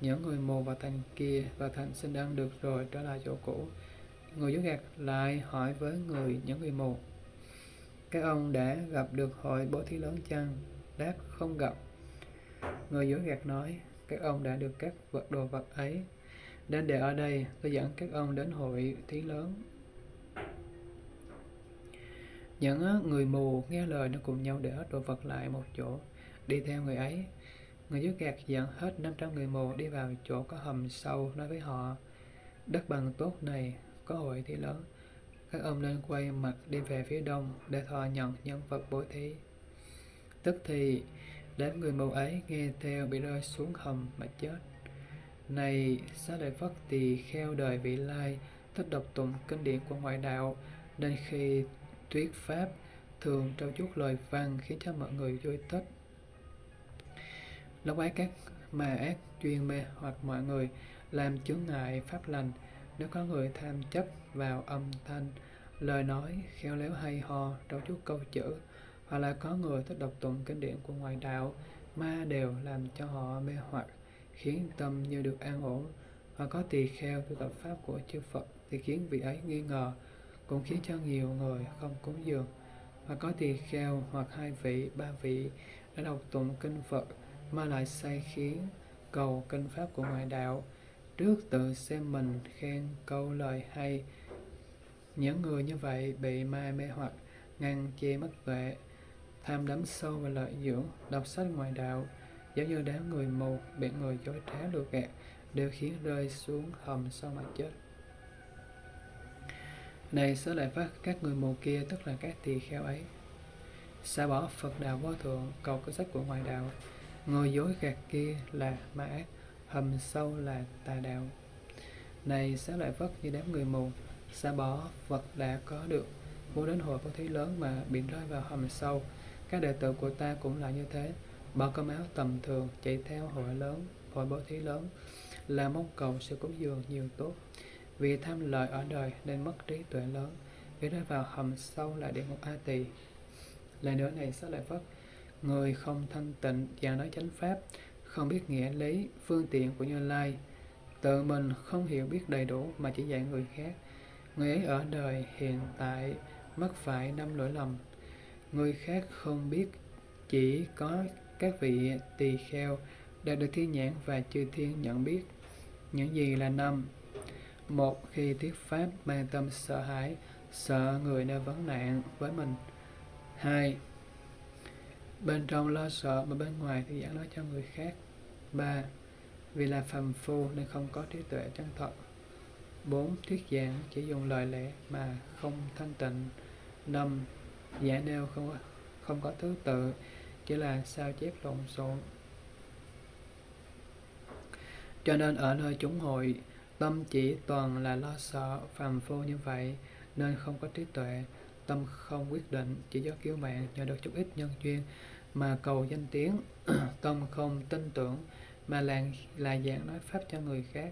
Những người mù và thành kia và thành xin ăn được rồi trở lại chỗ cũ. Người dưới gạt lại hỏi với người những người mù. Các ông đã gặp được hội bố thí lớn chăng? đáp không gặp người dối gạt nói, các ông đã được các vật đồ vật ấy. Đến để ở đây, tôi dẫn các ông đến hội thí lớn. Những người mù nghe lời nó cùng nhau để hết đồ vật lại một chỗ, đi theo người ấy. Người dối gạt dẫn hết 500 người mù đi vào chỗ có hầm sâu nói với họ, đất bằng tốt này, có hội thí lớn. Các ông nên quay mặt đi về phía đông để thọ nhận nhân vật bố thí. Tức thì đám người mù ấy nghe theo bị rơi xuống hầm mà chết. Này, xá lợi Phất tỳ kheo đời vị lai, thích đọc tụng kinh điển của ngoại đạo, nên khi thuyết pháp thường trao chút lời văn khiến cho mọi người vui thích. Lúc ấy các mà ác chuyên mê hoặc mọi người làm chướng ngại pháp lành nếu có người tham chấp vào âm thanh lời nói khéo léo hay ho trao chút câu chữ hoặc là có người thích đọc tụng kinh điển của ngoại đạo, ma đều làm cho họ mê hoặc, khiến tâm như được an ổn. Và có tỳ kheo tu tập pháp của chư Phật thì khiến vị ấy nghi ngờ, cũng khiến cho nhiều người không cúng dường. Và có tỳ kheo hoặc hai vị, ba vị đã đọc tụng kinh Phật mà lại say khiến cầu kinh pháp của ngoại đạo. Trước tự xem mình khen câu lời hay, những người như vậy bị ma mê hoặc, ngăn che mất tuệ tham đắm sâu và lợi dưỡng, đọc sách ngoại đạo, giống như đám người mù bị người dối trá lừa gạt, đều khiến rơi xuống hầm sau mà chết. Này sẽ lại phát các người mù kia, tức là các tỳ kheo ấy? Xa bỏ Phật đạo vô thượng, cầu cái sách của ngoại đạo. Người dối gạt kia là ma ác, hầm sâu là tà đạo. Này sẽ lại vất như đám người mù? Xa bỏ Phật đã có được vô đến hội có thí lớn mà bị rơi vào hầm sâu các đệ tử của ta cũng là như thế. Bỏ cơm áo tầm thường chạy theo hội lớn, hội bố thí lớn, là mong cầu sự cúng dường nhiều tốt. Vì tham lợi ở đời nên mất trí tuệ lớn. Vì rơi vào hầm sâu là địa ngục a tỳ. Lại nữa này sẽ lại phất. Người không thanh tịnh và nói chánh pháp, không biết nghĩa lý, phương tiện của như lai, tự mình không hiểu biết đầy đủ mà chỉ dạy người khác. Người ấy ở đời hiện tại mắc phải năm lỗi lầm người khác không biết, chỉ có các vị tỳ kheo đã được thiên nhãn và chư thiên nhận biết. Những gì là năm? Một, khi thuyết pháp mang tâm sợ hãi, sợ người nơi vấn nạn với mình. Hai, bên trong lo sợ mà bên ngoài thì giảng nói cho người khác. Ba, vì là phàm phu nên không có trí tuệ chân thật. Bốn, thuyết giảng chỉ dùng lời lẽ mà không thanh tịnh. Năm Dạ, giả nêu không không có thứ tự, chỉ là sao chép lộn xộn. Cho nên ở nơi chúng hội, tâm chỉ toàn là lo sợ phàm phu như vậy, nên không có trí tuệ. Tâm không quyết định, chỉ do kiêu mạng nhờ được chút ít nhân duyên mà cầu danh tiếng. Tâm không tin tưởng, mà là là dạng nói pháp cho người khác.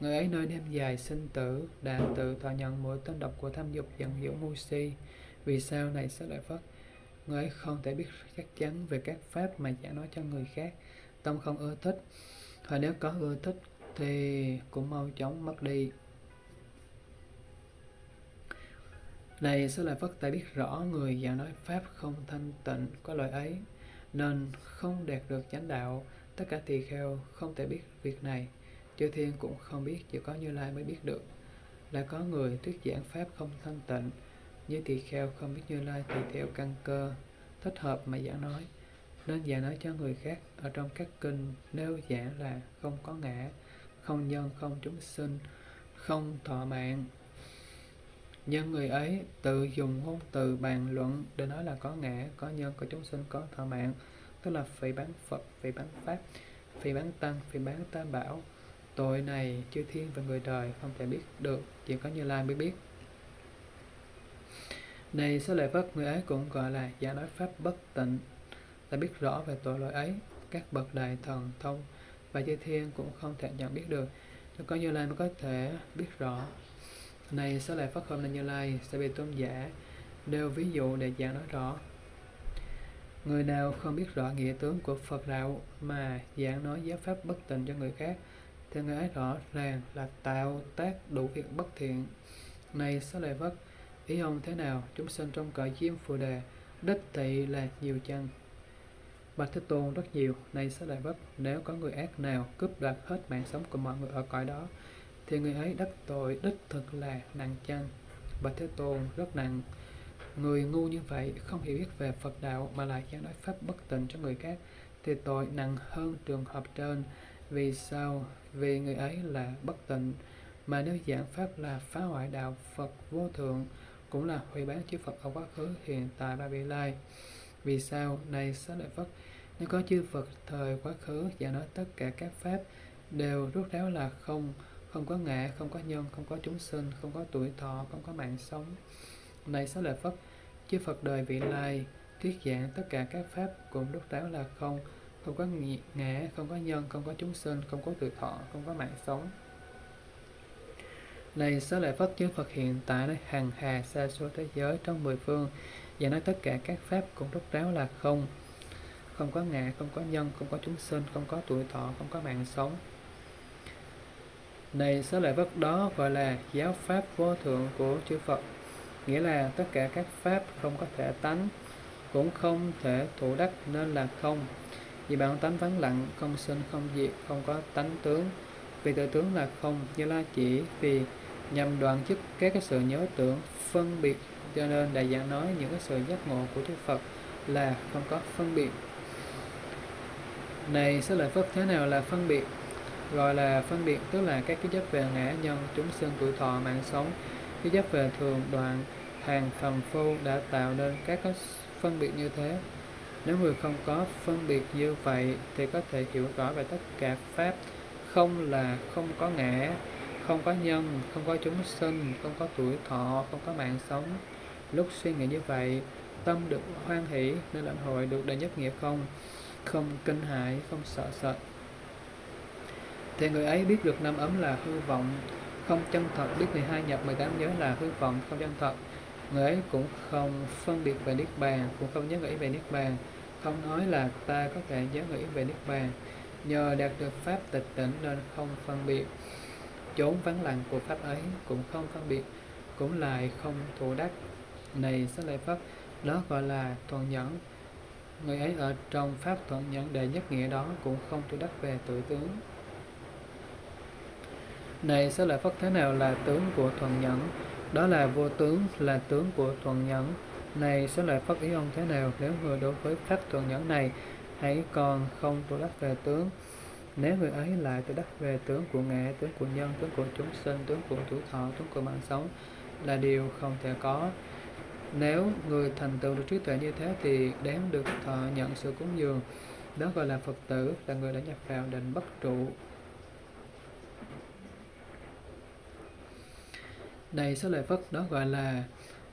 Người ấy nơi đêm dài sinh tử, đã tự thọ nhận mỗi tên độc của tham dục giận dữ ngu si vì sao này sẽ lợi phất người ấy không thể biết chắc chắn về các pháp mà giảng nói cho người khác tâm không ưa thích hoặc nếu có ưa thích thì cũng mau chóng mất đi này sẽ lợi Phất tại biết rõ người giảng nói Pháp không thanh tịnh có loại ấy, nên không đạt được chánh đạo. Tất cả tỳ kheo không thể biết việc này. Chư thiên cũng không biết, chỉ có Như Lai mới biết được. Là có người thuyết giảng Pháp không thanh tịnh, như tỳ kheo không biết Như Lai tùy theo căn cơ, thích hợp mà giảng nói. Nên giảng nói cho người khác ở trong các kinh nêu giảng là không có ngã, không nhân, không chúng sinh, không thọ mạng, nhưng người ấy tự dùng ngôn từ bàn luận để nói là có ngã, có nhân, có chúng sinh, có thọ mạng, tức là phỉ bán Phật, phỉ bán Pháp, phỉ bán Tăng, phỉ bán Tam Bảo. Tội này chư thiên và người đời không thể biết được, chỉ có Như Lai mới biết. Này số lợi Phất, người ấy cũng gọi là giả nói Pháp bất tịnh, ta biết rõ về tội lỗi ấy, các bậc đại thần thông và chư thiên cũng không thể nhận biết được, chỉ có Như Lai mới có thể biết rõ này sẽ lại phát hôm nay Như Lai sẽ bị tôn giả đều ví dụ để giảng nói rõ. Người nào không biết rõ nghĩa tướng của Phật đạo mà giảng nói giáo pháp bất tịnh cho người khác thì người ấy rõ ràng là tạo tác đủ việc bất thiện. Này sẽ lại Phất, ý ông thế nào? Chúng sinh trong cõi diêm phù đề đích thị là nhiều chăng? Bạch Thế Tôn rất nhiều, này sẽ đại bất nếu có người ác nào cướp đoạt hết mạng sống của mọi người ở cõi đó thì người ấy đắc tội đích thực là nặng chăng? Bạch thế tôn rất nặng. Người ngu như vậy không hiểu biết về phật đạo mà lại giảng nói pháp bất tịnh cho người khác thì tội nặng hơn trường hợp trên. Vì sao? Vì người ấy là bất tịnh. Mà nếu giảng pháp là phá hoại đạo phật vô thượng cũng là hủy bán chư phật ở quá khứ hiện tại ba vị lai vì sao này sát lợi phất nếu có chư phật thời quá khứ và nói tất cả các pháp đều rút ráo là không không có ngã, không có nhân, không có chúng sinh, không có tuổi thọ, không có mạng sống. Này sát lợi Phất, chư Phật đời vị lai, thuyết giảng tất cả các pháp cũng rút ráo là không, không có ngã, không có nhân, không có chúng sinh, không có tuổi thọ, không có mạng sống. Này xá lợi Phất chứng Phật hiện tại nơi hàng hà xa số thế giới trong mười phương và nói tất cả các pháp cũng rốt ráo là không, không có ngã, không có nhân, không có chúng sinh, không có tuổi thọ, không có mạng sống. Này sẽ lợi bất đó gọi là giáo pháp vô thượng của chư Phật, nghĩa là tất cả các pháp không có thể tánh, cũng không thể thủ đắc nên là không. vì bản tánh vắng lặng không sinh không diệt không có tánh tướng vì tự tướng là không như la chỉ vì nhằm đoạn dứt các cái sự nhớ tưởng, phân biệt. Cho nên đại giảng nói những cái sự giác ngộ của Đức Phật là không có phân biệt. Này sẽ lợi Phật thế nào là phân biệt? Gọi là phân biệt tức là các cái chấp về ngã nhân, chúng sinh tuổi thọ, mạng sống. Cái chấp về thường đoạn, hàng phàm phu đã tạo nên các cái phân biệt như thế. Nếu người không có phân biệt như vậy thì có thể hiểu rõ về tất cả pháp. Không là không có ngã không có nhân, không có chúng sinh, không có tuổi thọ, không có mạng sống. Lúc suy nghĩ như vậy, tâm được hoan hỷ nên lãnh hội được đệ nhất nghĩa không? Không kinh hại không sợ sệt. Thì người ấy biết được năm ấm là hư vọng, không chân thật. Biết 12 nhập 18 giới là hư vọng, không chân thật. Người ấy cũng không phân biệt về niết bàn, cũng không nhớ nghĩ về niết bàn. Không nói là ta có thể nhớ nghĩ về niết bàn. Nhờ đạt được pháp tịch tỉnh nên không phân biệt chốn vắng lặng của pháp ấy cũng không phân biệt, cũng lại không thù đắc. Này sẽ lại pháp, đó gọi là thuận nhẫn. Người ấy ở trong pháp thuận nhẫn đệ nhất nghĩa đó cũng không thù đắc về tự tướng. Này sẽ lại pháp, thế nào là tướng của thuận nhẫn? Đó là vô tướng, là tướng của thuận nhẫn. Này sẽ lại pháp, ý ông thế nào? Nếu người đối với pháp thuận nhẫn này, hãy còn không thù đắc về tướng nếu người ấy lại tự đắc về tướng của ngã tướng của nhân, tướng của chúng sinh, tướng của tuổi thọ, tướng của mạng sống là điều không thể có. Nếu người thành tựu được trí tuệ như thế thì đáng được thọ nhận sự cúng dường. Đó gọi là phật tử, là người đã nhập vào định bất trụ. Đây số lời phật đó gọi là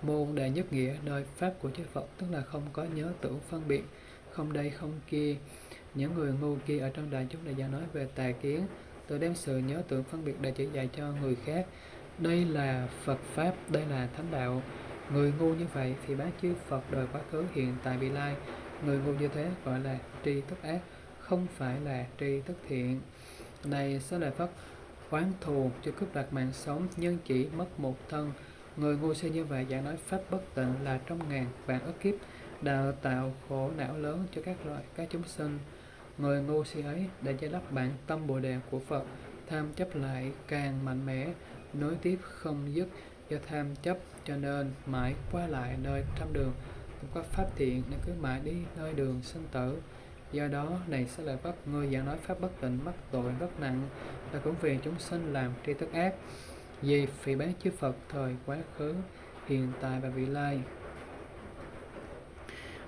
môn đệ nhất nghĩa, nơi pháp của chư phật, tức là không có nhớ tưởng phân biệt, không đây không kia những người ngu kia ở trong đại chúng đại gia nói về tà kiến tôi đem sự nhớ tưởng phân biệt để chỉ dạy cho người khác đây là phật pháp đây là thánh đạo Người ngu như vậy thì bác chư Phật đời quá khứ hiện tại vị lai. Người ngu như thế gọi là tri thức ác, không phải là tri thức thiện. Này sẽ là Phật oán thù cho cướp đoạt mạng sống nhưng chỉ mất một thân. Người ngu si như vậy giả nói pháp bất tịnh là trong ngàn vạn ức kiếp đào tạo khổ não lớn cho các loại các chúng sinh. Người ngu si ấy đã giải đắp bản tâm bồ đề của Phật, tham chấp lại càng mạnh mẽ, nối tiếp không dứt do tham chấp cho nên mãi qua lại nơi trăm đường. Không có pháp thiện nên cứ mãi đi nơi đường sinh tử. Do đó này sẽ lợi pháp người giảng nói pháp bất tịnh mắc tội rất nặng là cũng vì chúng sinh làm tri thức ác. Vì phỉ bán chư Phật thời quá khứ hiện tại và vị lai.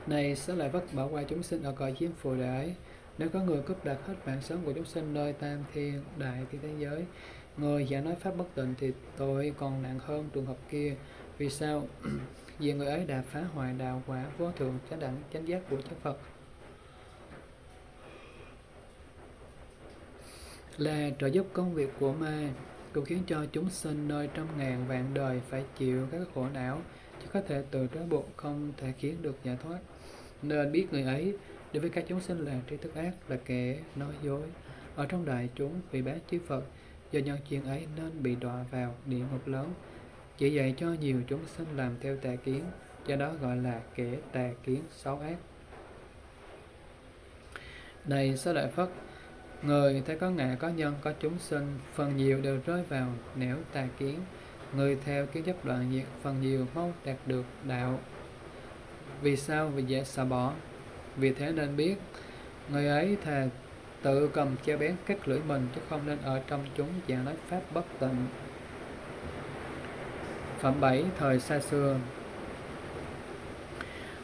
Này sẽ lại vất bỏ qua chúng sinh ở cõi chiếm phù đại nếu có người cướp đoạt hết mạng sống của chúng sinh nơi tam thiên đại thiên thế giới, người giả nói pháp bất tịnh thì tội còn nặng hơn trường hợp kia. Vì sao? Vì người ấy đã phá hoại đạo quả vô thượng chánh đẳng, chánh giác của chư Phật. Là trợ giúp công việc của ma, cũng khiến cho chúng sinh nơi trăm ngàn vạn đời phải chịu các khổ não, chứ có thể từ trói buộc không thể khiến được giải thoát. Nên biết người ấy đối với các chúng sinh là tri thức ác, là kẻ nói dối, ở trong đại chúng vị bá chư Phật, do nhân chuyện ấy nên bị đọa vào địa ngục lớn. Chỉ dạy cho nhiều chúng sinh làm theo tà kiến, do đó gọi là kẻ tà kiến xấu ác. Này sao đại phất, người thấy có ngã, có nhân, có chúng sinh, phần nhiều đều rơi vào nẻo tà kiến. Người theo kiến chấp đoạn diệt phần nhiều mong đạt được đạo. Vì sao? Vì dễ xả bỏ vì thế nên biết, người ấy thà tự cầm che bén các lưỡi mình chứ không nên ở trong chúng giảng nói pháp bất tịnh. Phẩm 7 thời xa xưa.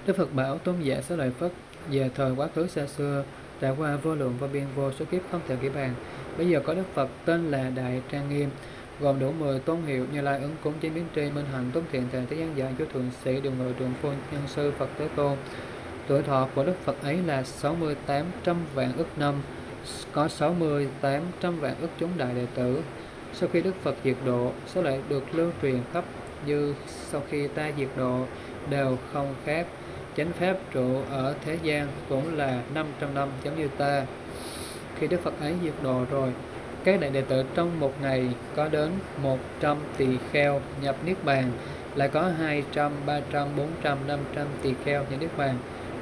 Đức Phật bảo tôn giả số lợi Phất về thời quá khứ xa xưa, trải qua vô lượng và biên vô số kiếp không thể kể bàn. Bây giờ có Đức Phật tên là Đại Trang Nghiêm, gồm đủ 10 tôn hiệu như lai ứng, cúng chế biến tri, minh hạnh tôn thiện thành thế gian giả chúa thượng sĩ đường người trường phu, nhân sư, Phật Thế Tôn tuổi thọ của Đức Phật ấy là 6800 vạn ức năm có 6800 vạn ức chúng đại đệ tử. Sau khi Đức Phật diệt độ số lại được lưu truyền khắp như sau khi ta diệt độ đều không khác chánh pháp trụ ở thế gian cũng là 500 năm giống như ta. Khi Đức Phật ấy diệt độ rồi các đại đệ tử trong một ngày có đến 100 tỳ kheo nhập Niết Bàn lại có 200, 300, 400, 500 tỳ kheo nhập Niết Bàn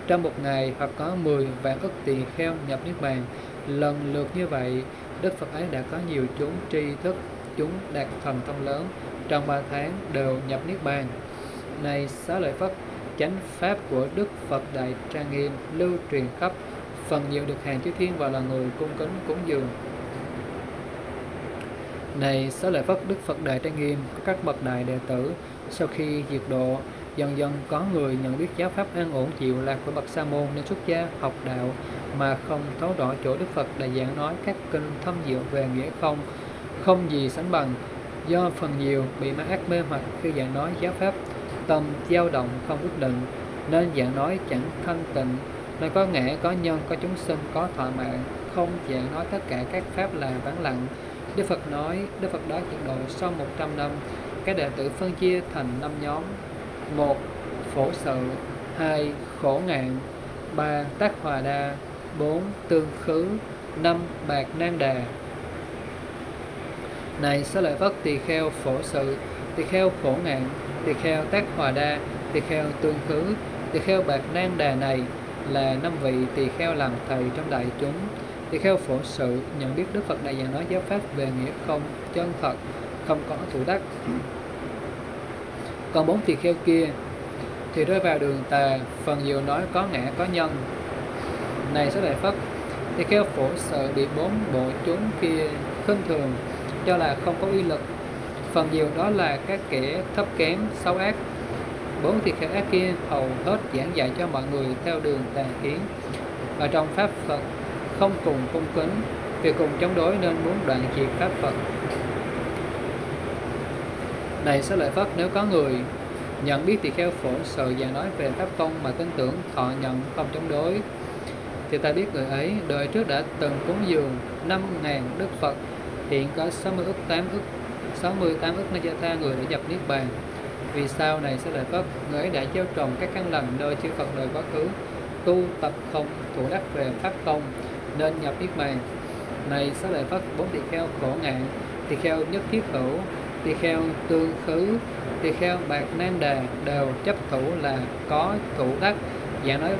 trong một ngày hoặc có 10 vạn ức tỳ kheo nhập niết bàn, lần lượt như vậy, đức phật ấy đã có nhiều chúng tri thức chúng đạt thần thông lớn, trong ba tháng đều nhập niết bàn. Này xá lợi phất, chánh pháp của đức phật đại trang nghiêm lưu truyền khắp, phần nhiều được hàng chư thiên và là người cung kính cúng dường. Này xá lợi phất, đức phật đại trang nghiêm, có các bậc đại đệ tử, sau khi diệt độ dần dần có người nhận biết giáo pháp an ổn chịu lạc của bậc sa môn nên xuất gia học đạo mà không thấu rõ chỗ đức phật, đại giảng nói các kinh thâm diệu về nghĩa không không gì sánh bằng. Do phần nhiều bị ma ác mê hoặc khi giảng nói giáo pháp, tâm dao động không quyết định, nên giảng nói chẳng thanh tịnh. Nơi có ngã, có nhân, có chúng sinh, có thọ mạng, không giảng nói tất cả các pháp là vắng lặng. Đức Phật nói, Đức Phật đó hiện độ sau 100 năm, các đệ tử phân chia thành năm nhóm một, phổ sự. Hai, khổ ngạn ba, tác hòa đa. Bốn, tương khứ. Năm, bạc nan đà. Này, xá lợi vất tỳ kheo phổ sự, tỳ kheo khổ ngạn tỳ kheo tác hòa đa, tỳ kheo tương khứ, tỳ kheo bạc nan đà này là năm vị tỳ kheo làm thầy trong đại chúng. Tỳ kheo phổ sự, nhận biết đức phật đại giảng nói giáo pháp về nghĩa không, chân thật, không có thủ đắc còn bốn tỳ kheo kia. Thì rơi vào đường tà, phần nhiều nói có ngã, có nhân. Này sẽ đại phất tỳ kheo phổ sợ bị bốn bộ chúng kia khinh thường, cho là không có uy lực. Phần nhiều đó là các kẻ thấp kém, xấu ác. Bốn tỳ kheo ác kia hầu hết giảng dạy cho mọi người theo đường tà kiến. Và trong pháp phật không cùng cung kính, vì cùng chống đối nên muốn đoạn diệt pháp phật này sẽ lợi phất, nếu có người nhận biết tỳ kheo phổ sự và nói về pháp công mà tin tưởng, thọ nhận không chống đối. Thì ta biết người ấy, đời trước đã từng cúng dường năm ngàn đức phật, hiện có 60 ức 8 ức 68 ức tha người đã nhập niết bàn. Vì sao này sẽ lợi phất? Người ấy đã gieo trồng các căn lành nơi chư phật đời quá khứ, tu tập không thủ đắc về pháp công nên nhập niết bàn. Này sẽ lợi phất, bốn tỳ kheo khổ ngạn tỳ kheo nhất thiết hữu tỳ kheo tương khứ tỳ kheo bạc nan đà đều chấp thủ là có thủ đắc và nói,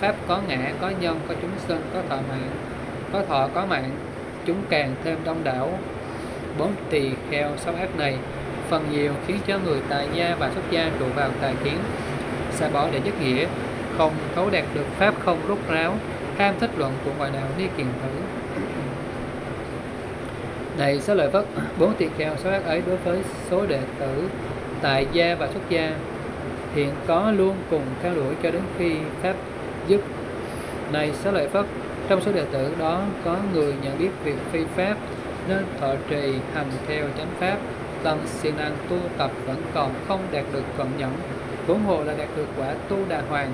pháp có ngã, có nhân, có chúng sinh, có thọ mạng. Có thọ, có mạng, chúng càng thêm đông đảo. Bốn tỳ kheo sáu ác này, phần nhiều khiến cho người tại gia và xuất gia trụ vào tài kiến xa bỏ để nhất nghĩa. Không thấu đạt được pháp, không rút ráo. Tham thích luận của ngoại đạo ni kiền thử này số lợi Phất, bốn tỳ kheo số ác ấy đối với số đệ tử tại gia và xuất gia hiện có luôn cùng theo đuổi cho đến khi pháp dứt. Này số lợi Phất, trong số đệ tử đó có người nhận biết việc phi pháp nên thọ trì hành theo chánh pháp. Tâm siêng năng tu tập vẫn còn không đạt được cận nhẫn huống hồ là đạt được quả tu đà hoàng.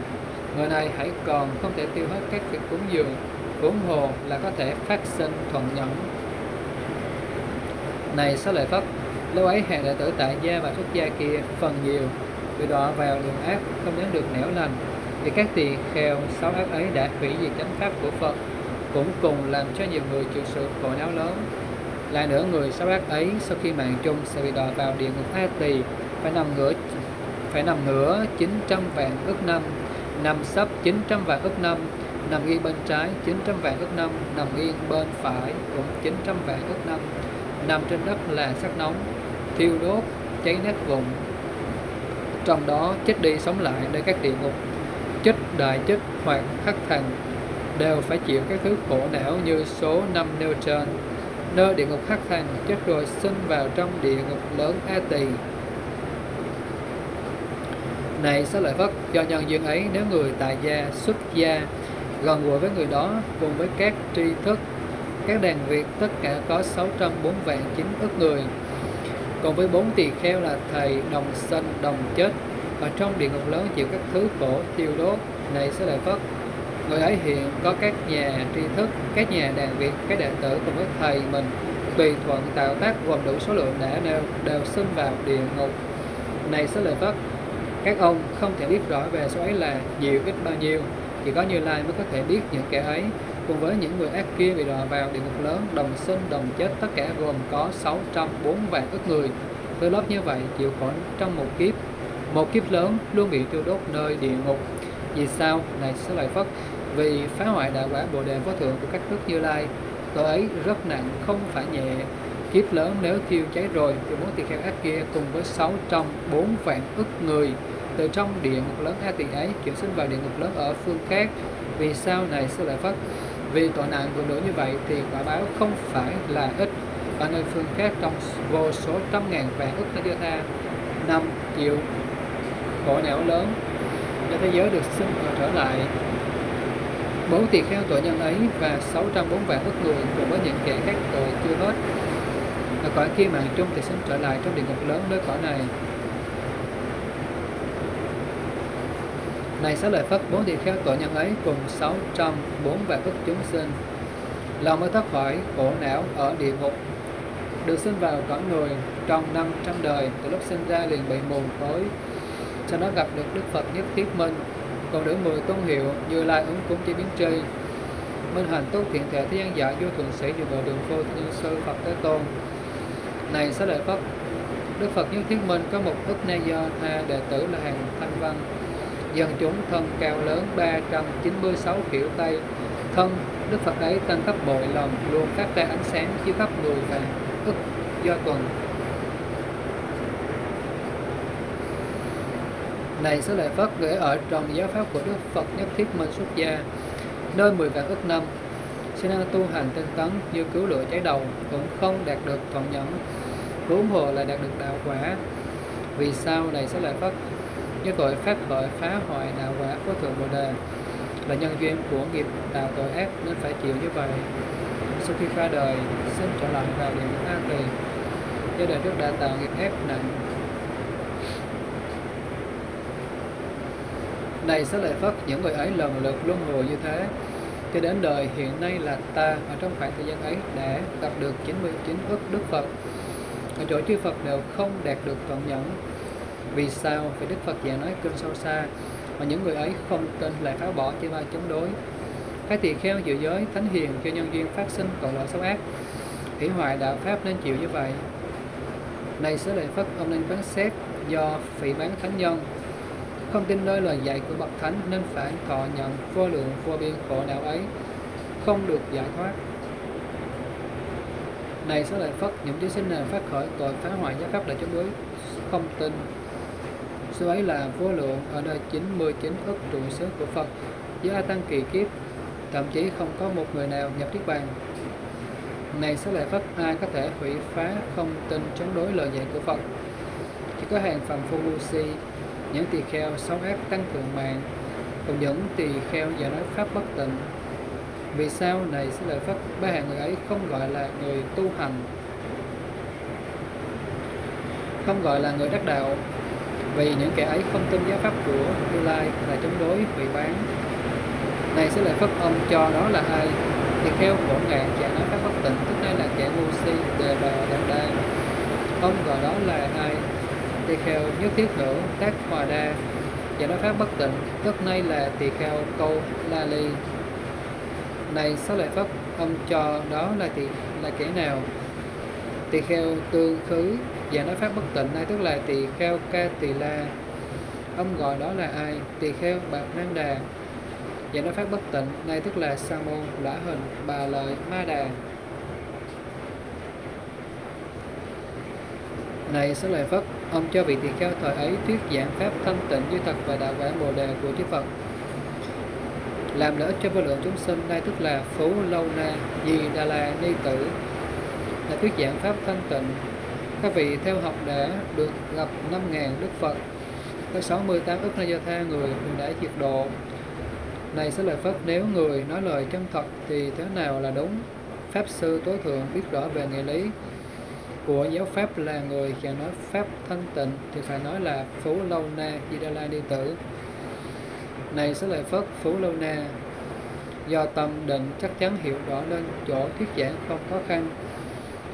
Người này hãy còn không thể tiêu hết các việc cúng dường huống hồ là có thể phát sinh thuận nhẫn này xá lợi phất lâu ấy hàng đệ tử tại gia và xuất gia kia phần nhiều. Bị đọa vào đường ác, không đến được nẻo lành, thì các tỳ kheo sáu ác ấy đã hủy diệt chánh pháp của phật, cũng cùng làm cho nhiều người chịu sự khổ não lớn. Lại nữa, người sáu ác ấy sau khi mạng chung sẽ bị đọa vào địa ngục a tỳ, phải nằm ngửa, phải nằm ngửa 900 vạn ức năm, nằm sấp 900 vạn ức năm, nằm nghiêng bên trái 900 vạn ức năm, nằm nghiêng bên phải cũng 900 vạn ức năm nằm trên đất là sắc nóng, thiêu đốt, cháy nát vùng trong đó, chết đi sống lại nơi các địa ngục. Chết đại chết hoặc khắc thần đều phải chịu các thứ khổ não như số năm nêu trên. Nơi địa ngục khắc thần chết rồi sinh vào trong địa ngục lớn a tỳ. Này sẽ lợi phất, do nhân duyên ấy, nếu người tại gia xuất gia, gần gũi với người đó, cùng với các tri thức các đàn Việt tất cả có 604 vạn 9 ức người. Còn với bốn tỳ kheo là thầy, đồng sinh đồng chết. Và trong địa ngục lớn chịu các thứ khổ, thiêu đốt, này sẽ lại phất người ấy hiện có các nhà tri thức, các nhà đàn Việt các đệ tử cùng với thầy mình. Tùy thuận tạo tác gồm đủ số lượng đã nêu, đều sinh vào địa ngục. Này sẽ lợi phất các ông không thể biết rõ về số ấy là nhiều ít bao nhiêu. Chỉ có như lai mới có thể biết những kẻ ấy cùng với những người ác kia bị đọa vào địa ngục lớn, đồng sinh, đồng chết, tất cả gồm có 604 vạn ức người. Với lớp như vậy, chịu khổ trong một kiếp một kiếp lớn luôn bị tiêu đốt nơi địa ngục. Vì sao? Này sẽ lợi phất, vì phá hoại đạo quả bồ đề vô thượng của các đức như lai tội ấy rất nặng, không phải nhẹ. Kiếp lớn nếu thiêu cháy rồi, thì bốn tỳ kheo ác kia cùng với sáu trong bốn vạn ức người. Từ trong địa ngục lớn a tỳ ấy, chuyển sinh vào địa ngục lớn ở phương khác. Vì sao? Này sư lợi phất vì tội nạn của nữa như vậy thì quả báo không phải là ít. Ở nơi phương khác trong vô số trăm ngàn vạn ức thế giới ta năm triệu khổ não lớn để thế giới được sinh trở lại. Bốn tỳ kheo tội nhân ấy và 640 vạn ức người cùng với những kẻ khác tội chưa hết. Ở cõi kia mạng chung thì sinh trở lại trong địa ngục lớn nơi cõi này. Này xá lợi phất, bốn tỳ kheo tội nhân ấy cùng 604 vạn ức chúng sinh. Lòng mới thoát khỏi khổ não ở địa ngục, được sinh vào cõi người trong 500 đời, từ lúc sinh ra liền bị mù tối sau đó gặp được Đức Phật nhất thiết minh. Còn được mười tôn hiệu như lai ứng cúng chỉ biến tri, minh hành tốt thiện thể thế gian giả vô thượng sĩ อยู่ ở đường vô như sư Phật Thế Tôn. Này xá lợi Phất, Đức Phật nhất thiết minh có một ức na do tha đệ tử là hàng thanh văn dân chúng thân cao lớn 396 kiểu tay thân, Đức Phật ấy tăng cấp bội lòng luôn phát ra ánh sáng chiếu khắp người và ức do tuần. Này số lợi Phất, gửi ở trong giáo pháp của Đức Phật nhất thiết minh xuất gia, nơi 10 vạn ức năm. Sẽ năng tu hành tinh tấn như cứu lửa cháy đầu, cũng không đạt được thuận nhẫn. Huống hồ là đạt được đạo quả. Vì sao, này sẽ lại Phất? Như tội phát khởi phá hoại đạo quả của thượng bồ đề là nhân duyên của nghiệp tạo tội ác, nên phải chịu như vậy. Sau khi qua đời, xin trở lại vào địa ngục an tỳ. Do đời trước đã tạo nghiệp ác nặng. Này sẽ lại phất, những người ấy lần lượt luân hồi như thế. Cho đến đời hiện nay là ta ở trong khoảng thời gian ấy đã gặp được 99 ức Đức Phật. Ở chỗ chư Phật đều không đạt được toàn nhẫn vì sao vì Đức Phật dạy nói kinh sâu xa mà những người ấy không tin lại phá bỏ chỉ ba chống đối? Cái tỳ kheo dự giới, thánh hiền cho nhân duyên phát sinh tội lỗi xấu ác. Hủy hoại đạo pháp nên chịu như vậy. Này sứ đại phất, ông nên phán xét do phỉ bán thánh nhân. Không tin nơi lời dạy của bậc thánh nên phải thọ nhận vô lượng vô biên khổ đạo ấy, không được giải thoát. Này sẽ lại phất, những thí sinh này phát khởi tội phá hoại giáo pháp là chống đối, không tin số ấy là vô lượng, ở nơi 99 ức trụ xứ của Phật. Với A Tăng kỳ kiếp, thậm chí không có một người nào nhập niết bàn. Này sẽ lại pháp ai có thể hủy phá không tin chống đối lời dạy của Phật? Chỉ có hàng phần phu ngu si, những tỳ kheo xấu ác tăng cường mạng, cùng những tỳ kheo giả nói pháp bất tịnh. Vì sao này sẽ lợi pháp ba hạng người ấy không gọi là người tu hành? Không gọi là người đắc đạo vì những kẻ ấy không tin giáo pháp của Như Lai là chống đối vị bán. Này sẽ lại pháp âm cho đó là ai? Thì theo cổ ngạn giả nói pháp bất tịnh, tức đây là kẻ ngu si, đề bờ đàn đa ông gọi đó là ai? Tỳ kheo nhất thiết nữ tác hòa đa. Và nói pháp bất tịnh, tức nay là tỳ kheo câu la ly. Này sáu lại pháp ông cho đó là tỳ, là kẻ nào? Tỳ kheo tương khứ và nói pháp bất tịnh nay tức là tỳ kheo ca tỳ la. Ông gọi đó là ai? Tỳ kheo bạc năng đà. Và nói pháp bất tịnh nay tức là sa môn, lã hình, bà lợi, ma đà. Này sẽ lời phất, ông cho vị tỳ kheo thời ấy thuyết giảng pháp thanh tịnh như thật và đạo quả bồ đề của chư Phật. Làm lợi ích cho vô lượng chúng sinh nay tức là phú lâu na di đà la ni tử. Là thuyết giảng pháp thanh tịnh các vị theo học đã được gặp 5.000 Đức Phật. Có 68 ức na gia tha, người đều đã diệt độ. Này sẽ lời Phật, nếu người nói lời chân thật thì thế nào là đúng? Pháp sư tối thượng biết rõ về nghĩa lý của giáo pháp là người chẳng nói pháp thanh tịnh thì phải nói là phú lâu na di đà la đi tử. Này sẽ lời phất phú lâu na. Do tâm định chắc chắn hiểu rõ nên chỗ thuyết giảng không khó khăn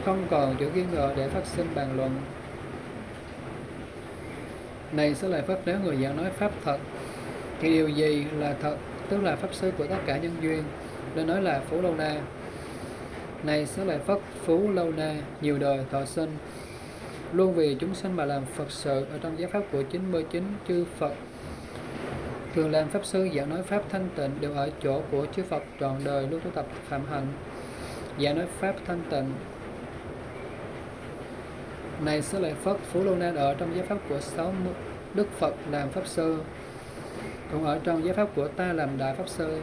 không còn chỗ nghi ngờ để phát sinh bàn luận. Này sẽ lại phất nếu người giảng nói pháp thật, thì điều gì là thật? Tức là pháp sư của tất cả nhân duyên, nên nói là phú lâu na. Này sẽ lại phất phú lâu na, nhiều đời thọ sinh, luôn vì chúng sinh mà làm Phật sự ở trong giáo pháp của 99 chư Phật. Thường làm pháp sư giảng nói pháp thanh tịnh đều ở chỗ của chư Phật trọn đời, luôn tu tập phạm hạnh, giảng nói pháp thanh tịnh này sư lợi Phất, Phú Lô Na ở trong giáo pháp của sáu Đức Phật làm pháp sư cũng ở trong giáo pháp của ta làm đại pháp sư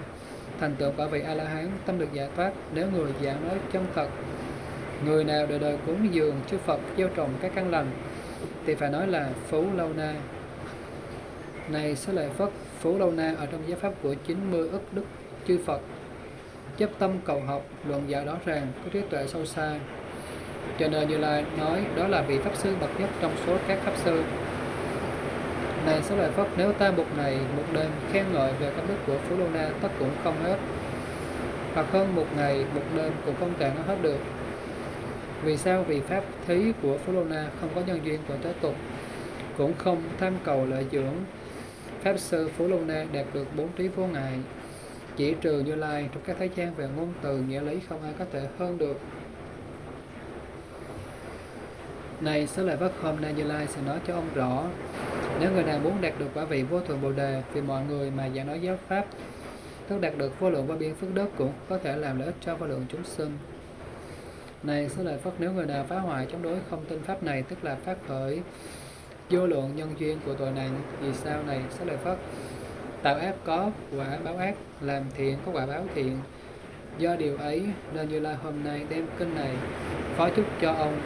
thành tựu quả vị a la hán tâm được giải thoát, nếu người giảng nói chân thật. Người nào đời đời cúng dường chư Phật, gieo trồng các căn lành, thì phải nói là Phú Lâu Na. Này sẽ lợi Phất, Phú Lâu Na ở trong giáo pháp của 90 ức đức chư Phật. Chấp tâm cầu học, luận giải rõ ràng có trí tuệ sâu xa cho nên Như Lai nói đó là vị Pháp Sư bậc nhất trong số các Pháp Sư. Này số lợi Phất, nếu ta một ngày, một đêm khen ngợi về công đức của Phú Lô Na tất cũng không hết. Hoặc hơn một ngày, một đêm cũng không thể nó hết được. Vì sao? Vì Pháp thí của Phú Lô Na không có nhân duyên của thế tục, cũng không tham cầu lợi dưỡng. Pháp Sư Phú Lô Na đạt được bốn trí vô ngại, chỉ trừ Như Lai trong các thế gian về ngôn từ nghĩa lý không ai có thể hơn được này, Xá Lợi Phất hôm nay Như Lai sẽ nói cho ông rõ. Nếu người nào muốn đạt được quả vị vô thượng Bồ Đề Thì mọi người mà giảng nói giáo Pháp Tức đạt được vô lượng vô biên phước đức cũng có thể làm lợi ích cho vô lượng chúng sinh. Này, Xá Lợi Phất nếu người nào phá hoại chống đối không tin Pháp này Tức là phát khởi vô lượng nhân duyên của tội này Vì sao này, Xá Lợi Phất? Tạo ác có quả báo ác Làm thiện có quả báo thiện. Do điều ấy nên Như Lai hôm nay đem kinh này phó chúc cho ông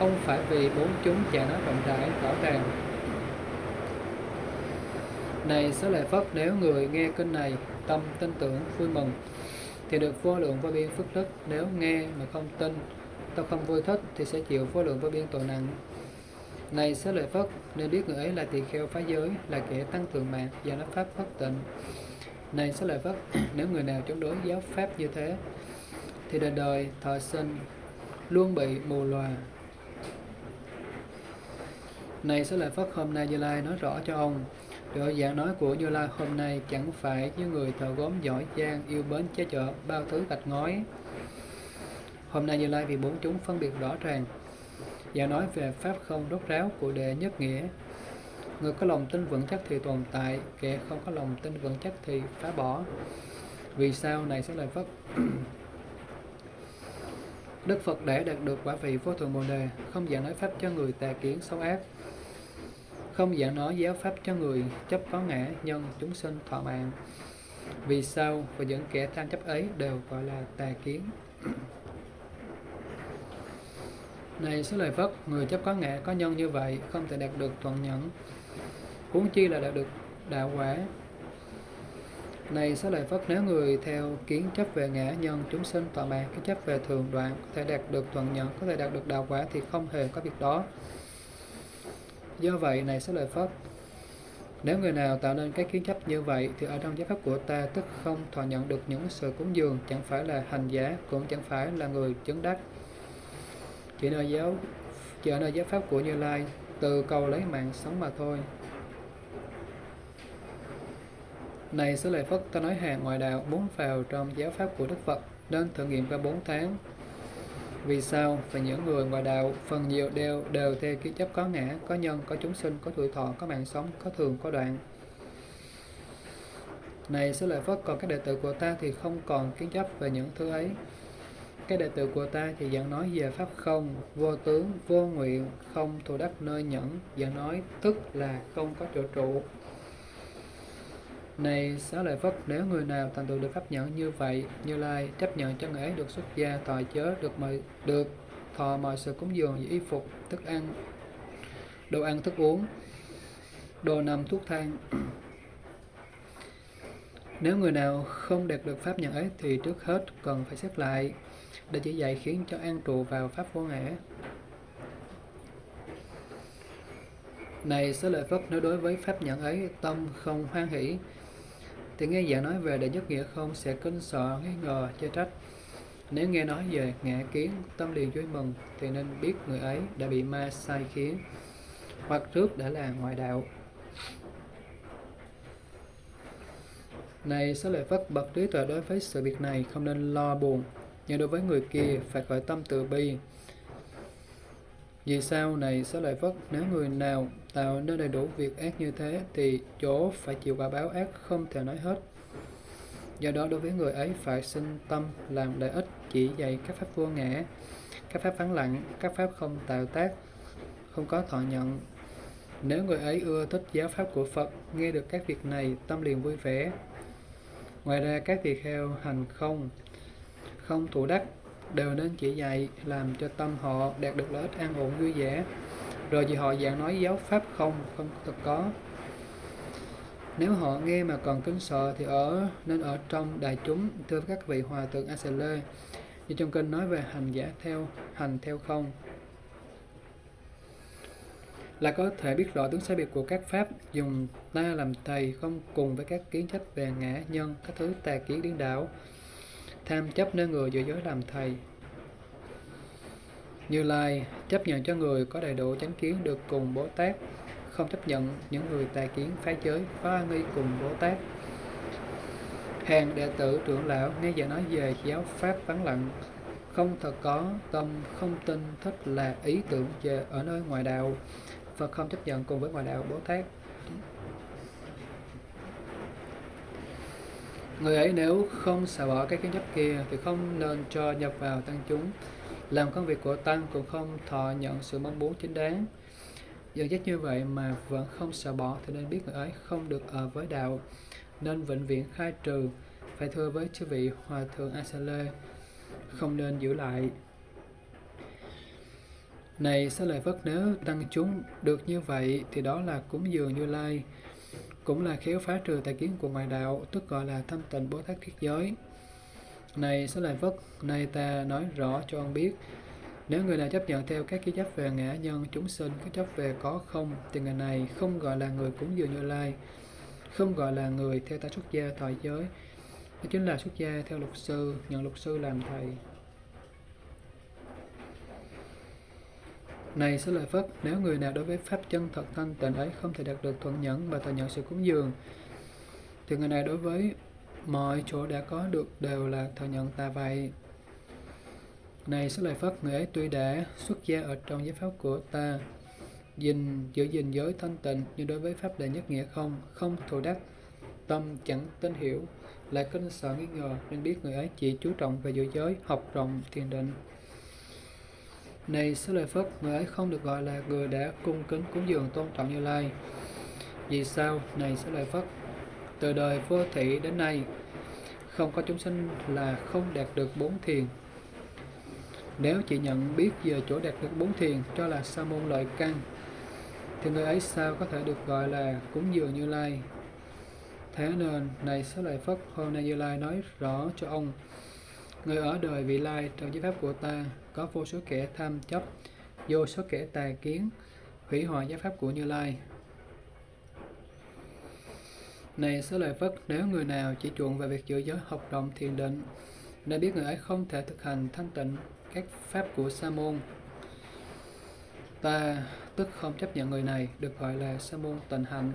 không phải vì bốn chúng chàng nói rộng rãi, rõ ràng. Này sẽ lợi phất, nếu người nghe kinh này, tâm tin tưởng, vui mừng, thì được vô lượng vô biên phước đức. Nếu nghe mà không tin, tâm không vui thích, thì sẽ chịu vô lượng vô biên tội nặng. Này sẽ lợi phất, nên biết người ấy là tỳ kheo phá giới, là kẻ tăng thượng mạng và nó pháp bất tịnh. Này sẽ lợi phất, nếu người nào chống đối giáo pháp như thế, thì đời đời thọ sinh luôn bị mù lòa này sẽ là Phật hôm nay Như Lai nói rõ cho ông. Được giảng nói của Như Lai hôm nay chẳng phải như người thợ gốm giỏi giang, yêu mến chế chở bao thứ gạch ngói. Hôm nay Như Lai vì bốn chúng phân biệt rõ ràng. giảng nói về Pháp không đốt ráo của đệ nhất nghĩa. Người có lòng tin vững chắc thì tồn tại, kẻ không có lòng tin vững chắc thì phá bỏ. Vì sao này sẽ là Phật? Đức Phật để đạt được quả vị vô thượng Bồ Đề, không giảng nói Pháp cho người tà kiến xấu ác, không giảng nói giáo pháp cho người chấp có ngã nhân chúng sinh thọ mạng. Vì sao và những kẻ tham chấp ấy đều gọi là tà kiến? Này số lời phất người chấp có ngã có nhân như vậy không thể đạt được thuận nhẫn. Huống chi là đạt được đạo quả. Này số lời phất nếu người theo kiến chấp về ngã nhân chúng sinh tọa mạng, cái chấp về thường đoạn có thể đạt được thuận nhẫn, có thể đạt được đạo quả thì không hề có việc đó. Do vậy, này sẽ lợi pháp nếu người nào tạo nên cái kiến chấp như vậy thì ở trong giáo pháp của ta tức không thọ nhận được những sự cúng dường, chẳng phải là hành giả, cũng chẳng phải là người chứng đắc. Chỉ nơi giáo chỉ ở nơi giáo pháp của Như Lai, từ cầu lấy mạng sống mà thôi. Này sẽ lợi Phật, ta nói hàng ngoại đạo muốn vào trong giáo pháp của Đức Phật, nên thử nghiệm qua 4 tháng, vì sao? Và những người ngoài đạo phần nhiều đều đều theo kiến chấp có ngã, có nhân, có chúng sinh, có tuổi thọ, có mạng sống, có thường, có đoạn. Này số lợi Phất, còn các đệ tử của ta thì không còn kiến chấp về những thứ ấy. Các đệ tử của ta thì giảng nói về pháp không, vô tướng, vô nguyện, không thù đắc nơi nhẫn, giảng nói tức là không có chỗ trụ, này xá lợi Phất, nếu người nào thành tựu được pháp nhẫn như vậy, Như Lai chấp nhận cho người ấy được xuất gia, tòa chớ, được mời, được thọ mọi sự cúng dường như y phục, thức ăn, đồ ăn thức uống, đồ nằm thuốc thang. Nếu người nào không đạt được pháp nhận ấy thì trước hết cần phải xét lại để chỉ dạy khiến cho an trụ vào pháp vô ngã. Này sẽ lợi Phất, nếu đối với pháp nhận ấy tâm không hoan hỷ thì nghe giảng nói về đệ nhất nghĩa không sẽ kinh sợ, nghi ngờ, chê trách. Nếu nghe nói về ngã kiến, tâm liền vui mừng, thì nên biết người ấy đã bị ma sai khiến, hoặc trước đã là ngoại đạo. Này, số lợi Phất bậc trí tuệ đối với sự việc này không nên lo buồn, nhưng đối với người kia phải khởi tâm từ bi. Vì sao này sẽ lợi Phất, nếu người nào tạo nên đầy đủ việc ác như thế, thì chỗ phải chịu quả báo ác không thể nói hết. Do đó đối với người ấy phải sinh tâm làm lợi ích chỉ dạy các pháp vô ngã, các pháp vắng lặng, các pháp không tạo tác, không có thọ nhận. Nếu người ấy ưa thích giáo pháp của Phật, nghe được các việc này, tâm liền vui vẻ. Ngoài ra các việc kheo hành không, không thủ đắc, đều nên chỉ dạy làm cho tâm họ đạt được lợi ích an ổn vui vẻ. Rồi thì họ giảng nói giáo pháp không, không thực có. Nếu họ nghe mà còn kính sợ thì ở nên ở trong đại chúng thưa các vị hòa thượng A Lê như trong kinh nói về hành giả theo hành theo không là có thể biết rõ tướng sai biệt của các pháp dùng ta làm thầy không cùng với các kiến chấp về ngã nhân các thứ tà kiến điên đảo tham chấp nơi người giữa giới làm thầy. Như lai, chấp nhận cho người có đầy đủ chánh kiến được cùng bố tát, không chấp nhận những người tài kiến phá giới, phá nghi cùng bố tát. Hàng đệ tử trưởng lão nghe giờ nói về giáo pháp vắng lặng, không thật có tâm, không tin, thích là ý tưởng về ở nơi ngoài đạo và không chấp nhận cùng với ngoại đạo Bố Tát. Người ấy nếu không xả bỏ các kiến chấp kia thì không nên cho nhập vào tăng chúng. Làm công việc của tăng cũng không thọ nhận sự mong muốn chính đáng. Dẫn dắt như vậy mà vẫn không xả bỏ thì nên biết người ấy không được ở với đạo, nên vĩnh viễn khai trừ, phải thưa với chư vị hòa thượng Asale, không nên giữ lại. Này sẽ lợi Phất nếu tăng chúng được như vậy thì đó là cúng dường như lai, cũng là khéo phá trừ tài kiến của ngoại đạo, tức gọi là thanh tịnh Bồ Tát Thiết Giới. Này sẽ lợi Phất, này ta nói rõ cho ông biết, nếu người nào chấp nhận theo các ký chấp về ngã nhân chúng sinh, các chấp về có không, thì người này không gọi là người cúng dường như lai, không gọi là người theo ta xuất gia thọ giới, đó chính là xuất gia theo luật sư, nhận luật sư làm thầy. Này sẽ lợi Phất, nếu người nào đối với Pháp chân thật thanh tịnh ấy không thể đạt được thuận nhẫn và thọ nhận sự cúng dường, thì người này đối với mọi chỗ đã có được đều là thọ nhận ta vậy. Này sẽ lợi Phất, người ấy tuy đã xuất gia ở trong giới pháp của ta, gìn giữ gìn giới thanh tịnh nhưng đối với pháp đệ nhất nghĩa không, không thù đắc, tâm chẳng tin hiểu, lại kinh sợ nghi ngờ nên biết người ấy chỉ chú trọng về giữ giới, học rộng thiền định. Này Xá Lợi Phất, người ấy không được gọi là người đã cung kính cúng dường tôn trọng Như Lai. Vì sao? Này Xá Lợi Phất, từ đời vô thị đến nay, không có chúng sinh là không đạt được bốn thiền. Nếu chỉ nhận biết về chỗ đạt được bốn thiền cho là sa môn lợi căn, thì người ấy sao có thể được gọi là cúng dường Như Lai? Thế nên, này Xá Lợi Phất, hôm nay Như Lai nói rõ cho ông, người ở đời vị lai trong giới pháp của ta có vô số kẻ tham chấp, vô số kẻ tà kiến, hủy hoại giáo pháp của Như Lai. Này số lời Phất, nếu người nào chỉ chuộng về việc giữ giới học động thiền định, đã biết người ấy không thể thực hành thanh tịnh các pháp của Sa môn. Ta tức không chấp nhận người này được gọi là Sa môn tịnh hạnh.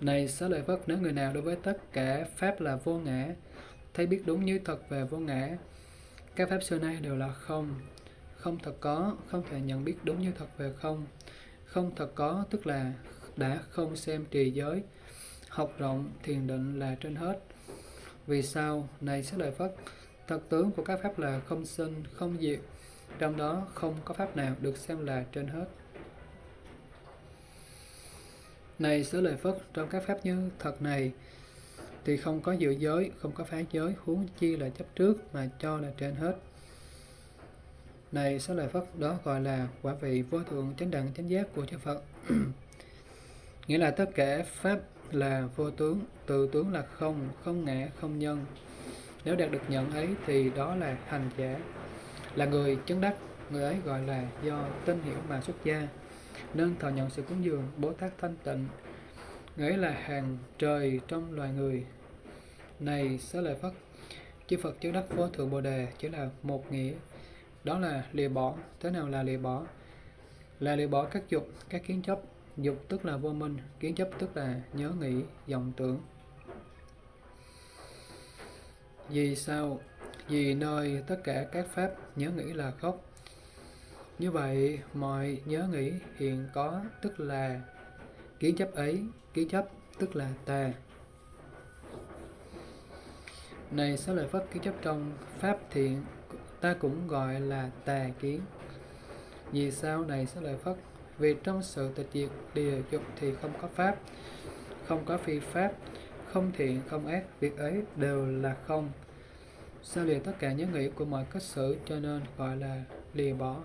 Này xá lợi Phất, nếu người nào đối với tất cả Pháp là vô ngã, thấy biết đúng như thật về vô ngã, các Pháp xưa nay đều là không, không thật có, không thể nhận biết đúng như thật về không. Không thật có tức là đã không xem trì giới, học rộng, thiền định là trên hết. Vì sao? Này xá lợi Phất, thật tướng của các Pháp là không sinh, không diệt, trong đó không có Pháp nào được xem là trên hết. Này xứ lợi Phất, trong các pháp như thật này, thì không có dự giới, không có phá giới, huống chi là chấp trước mà cho là trên hết. Này xứ lợi Phất, đó gọi là quả vị vô thượng chánh đẳng chánh giác của chư Phật. Nghĩa là tất cả pháp là vô tướng, tự tướng là không, không ngã, không nhân. Nếu đạt được nhận ấy thì đó là hành giả, là người chứng đắc, người ấy gọi là do tin hiểu mà xuất gia nên thọ nhận sự cúng dường bố thác thanh tịnh ấy là hàng trời trong loài người. Này xá lợi Phất, chư Phật, chư đắc vô thượng Bồ đề, chỉ là một nghĩa, đó là lìa bỏ. Thế nào là lìa bỏ? Là lìa bỏ các dục, các kiến chấp. Dục tức là vô minh, kiến chấp tức là nhớ nghĩ, vọng tưởng. Vì sao? Vì nơi tất cả các pháp nhớ nghĩ là gốc. Như vậy, mọi nhớ nghĩ hiện có tức là kiến chấp ấy, kiến chấp tức là tà. Này sáu lợi Phất kiến chấp trong pháp thiện, ta cũng gọi là tà kiến. Vì sao này sáu lợi Phất? Vì trong sự tịch diệt địa dục thì không có pháp, không có phi pháp, không thiện, không ác, việc ấy đều là không. Sao lìa tất cả nhớ nghĩ của mọi cách xử cho nên gọi là lìa bỏ.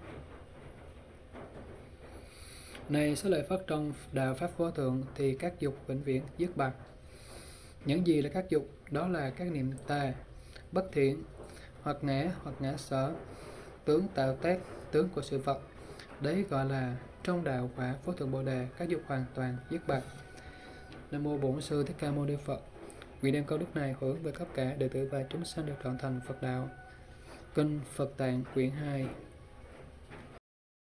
Này số lợi Phất trong đạo Pháp Vô Thượng thì các dục vĩnh viễn dứt bạc. Những gì là các dục? Đó là các niệm tà, bất thiện, hoặc ngã, hoặc ngã sở, tướng tạo tác, tướng của sự vật. Đấy gọi là trong đạo quả Vô Thượng Bồ Đề, các dục hoàn toàn dứt bạc. Nam Mô Bổn Sư Thích Ca Mâu Ni Phật Nguyện đem câu đức này hưởng về cấp cả đệ tử và chúng sanh được trọn thành Phật đạo. Kinh Phật Tạng quyển 2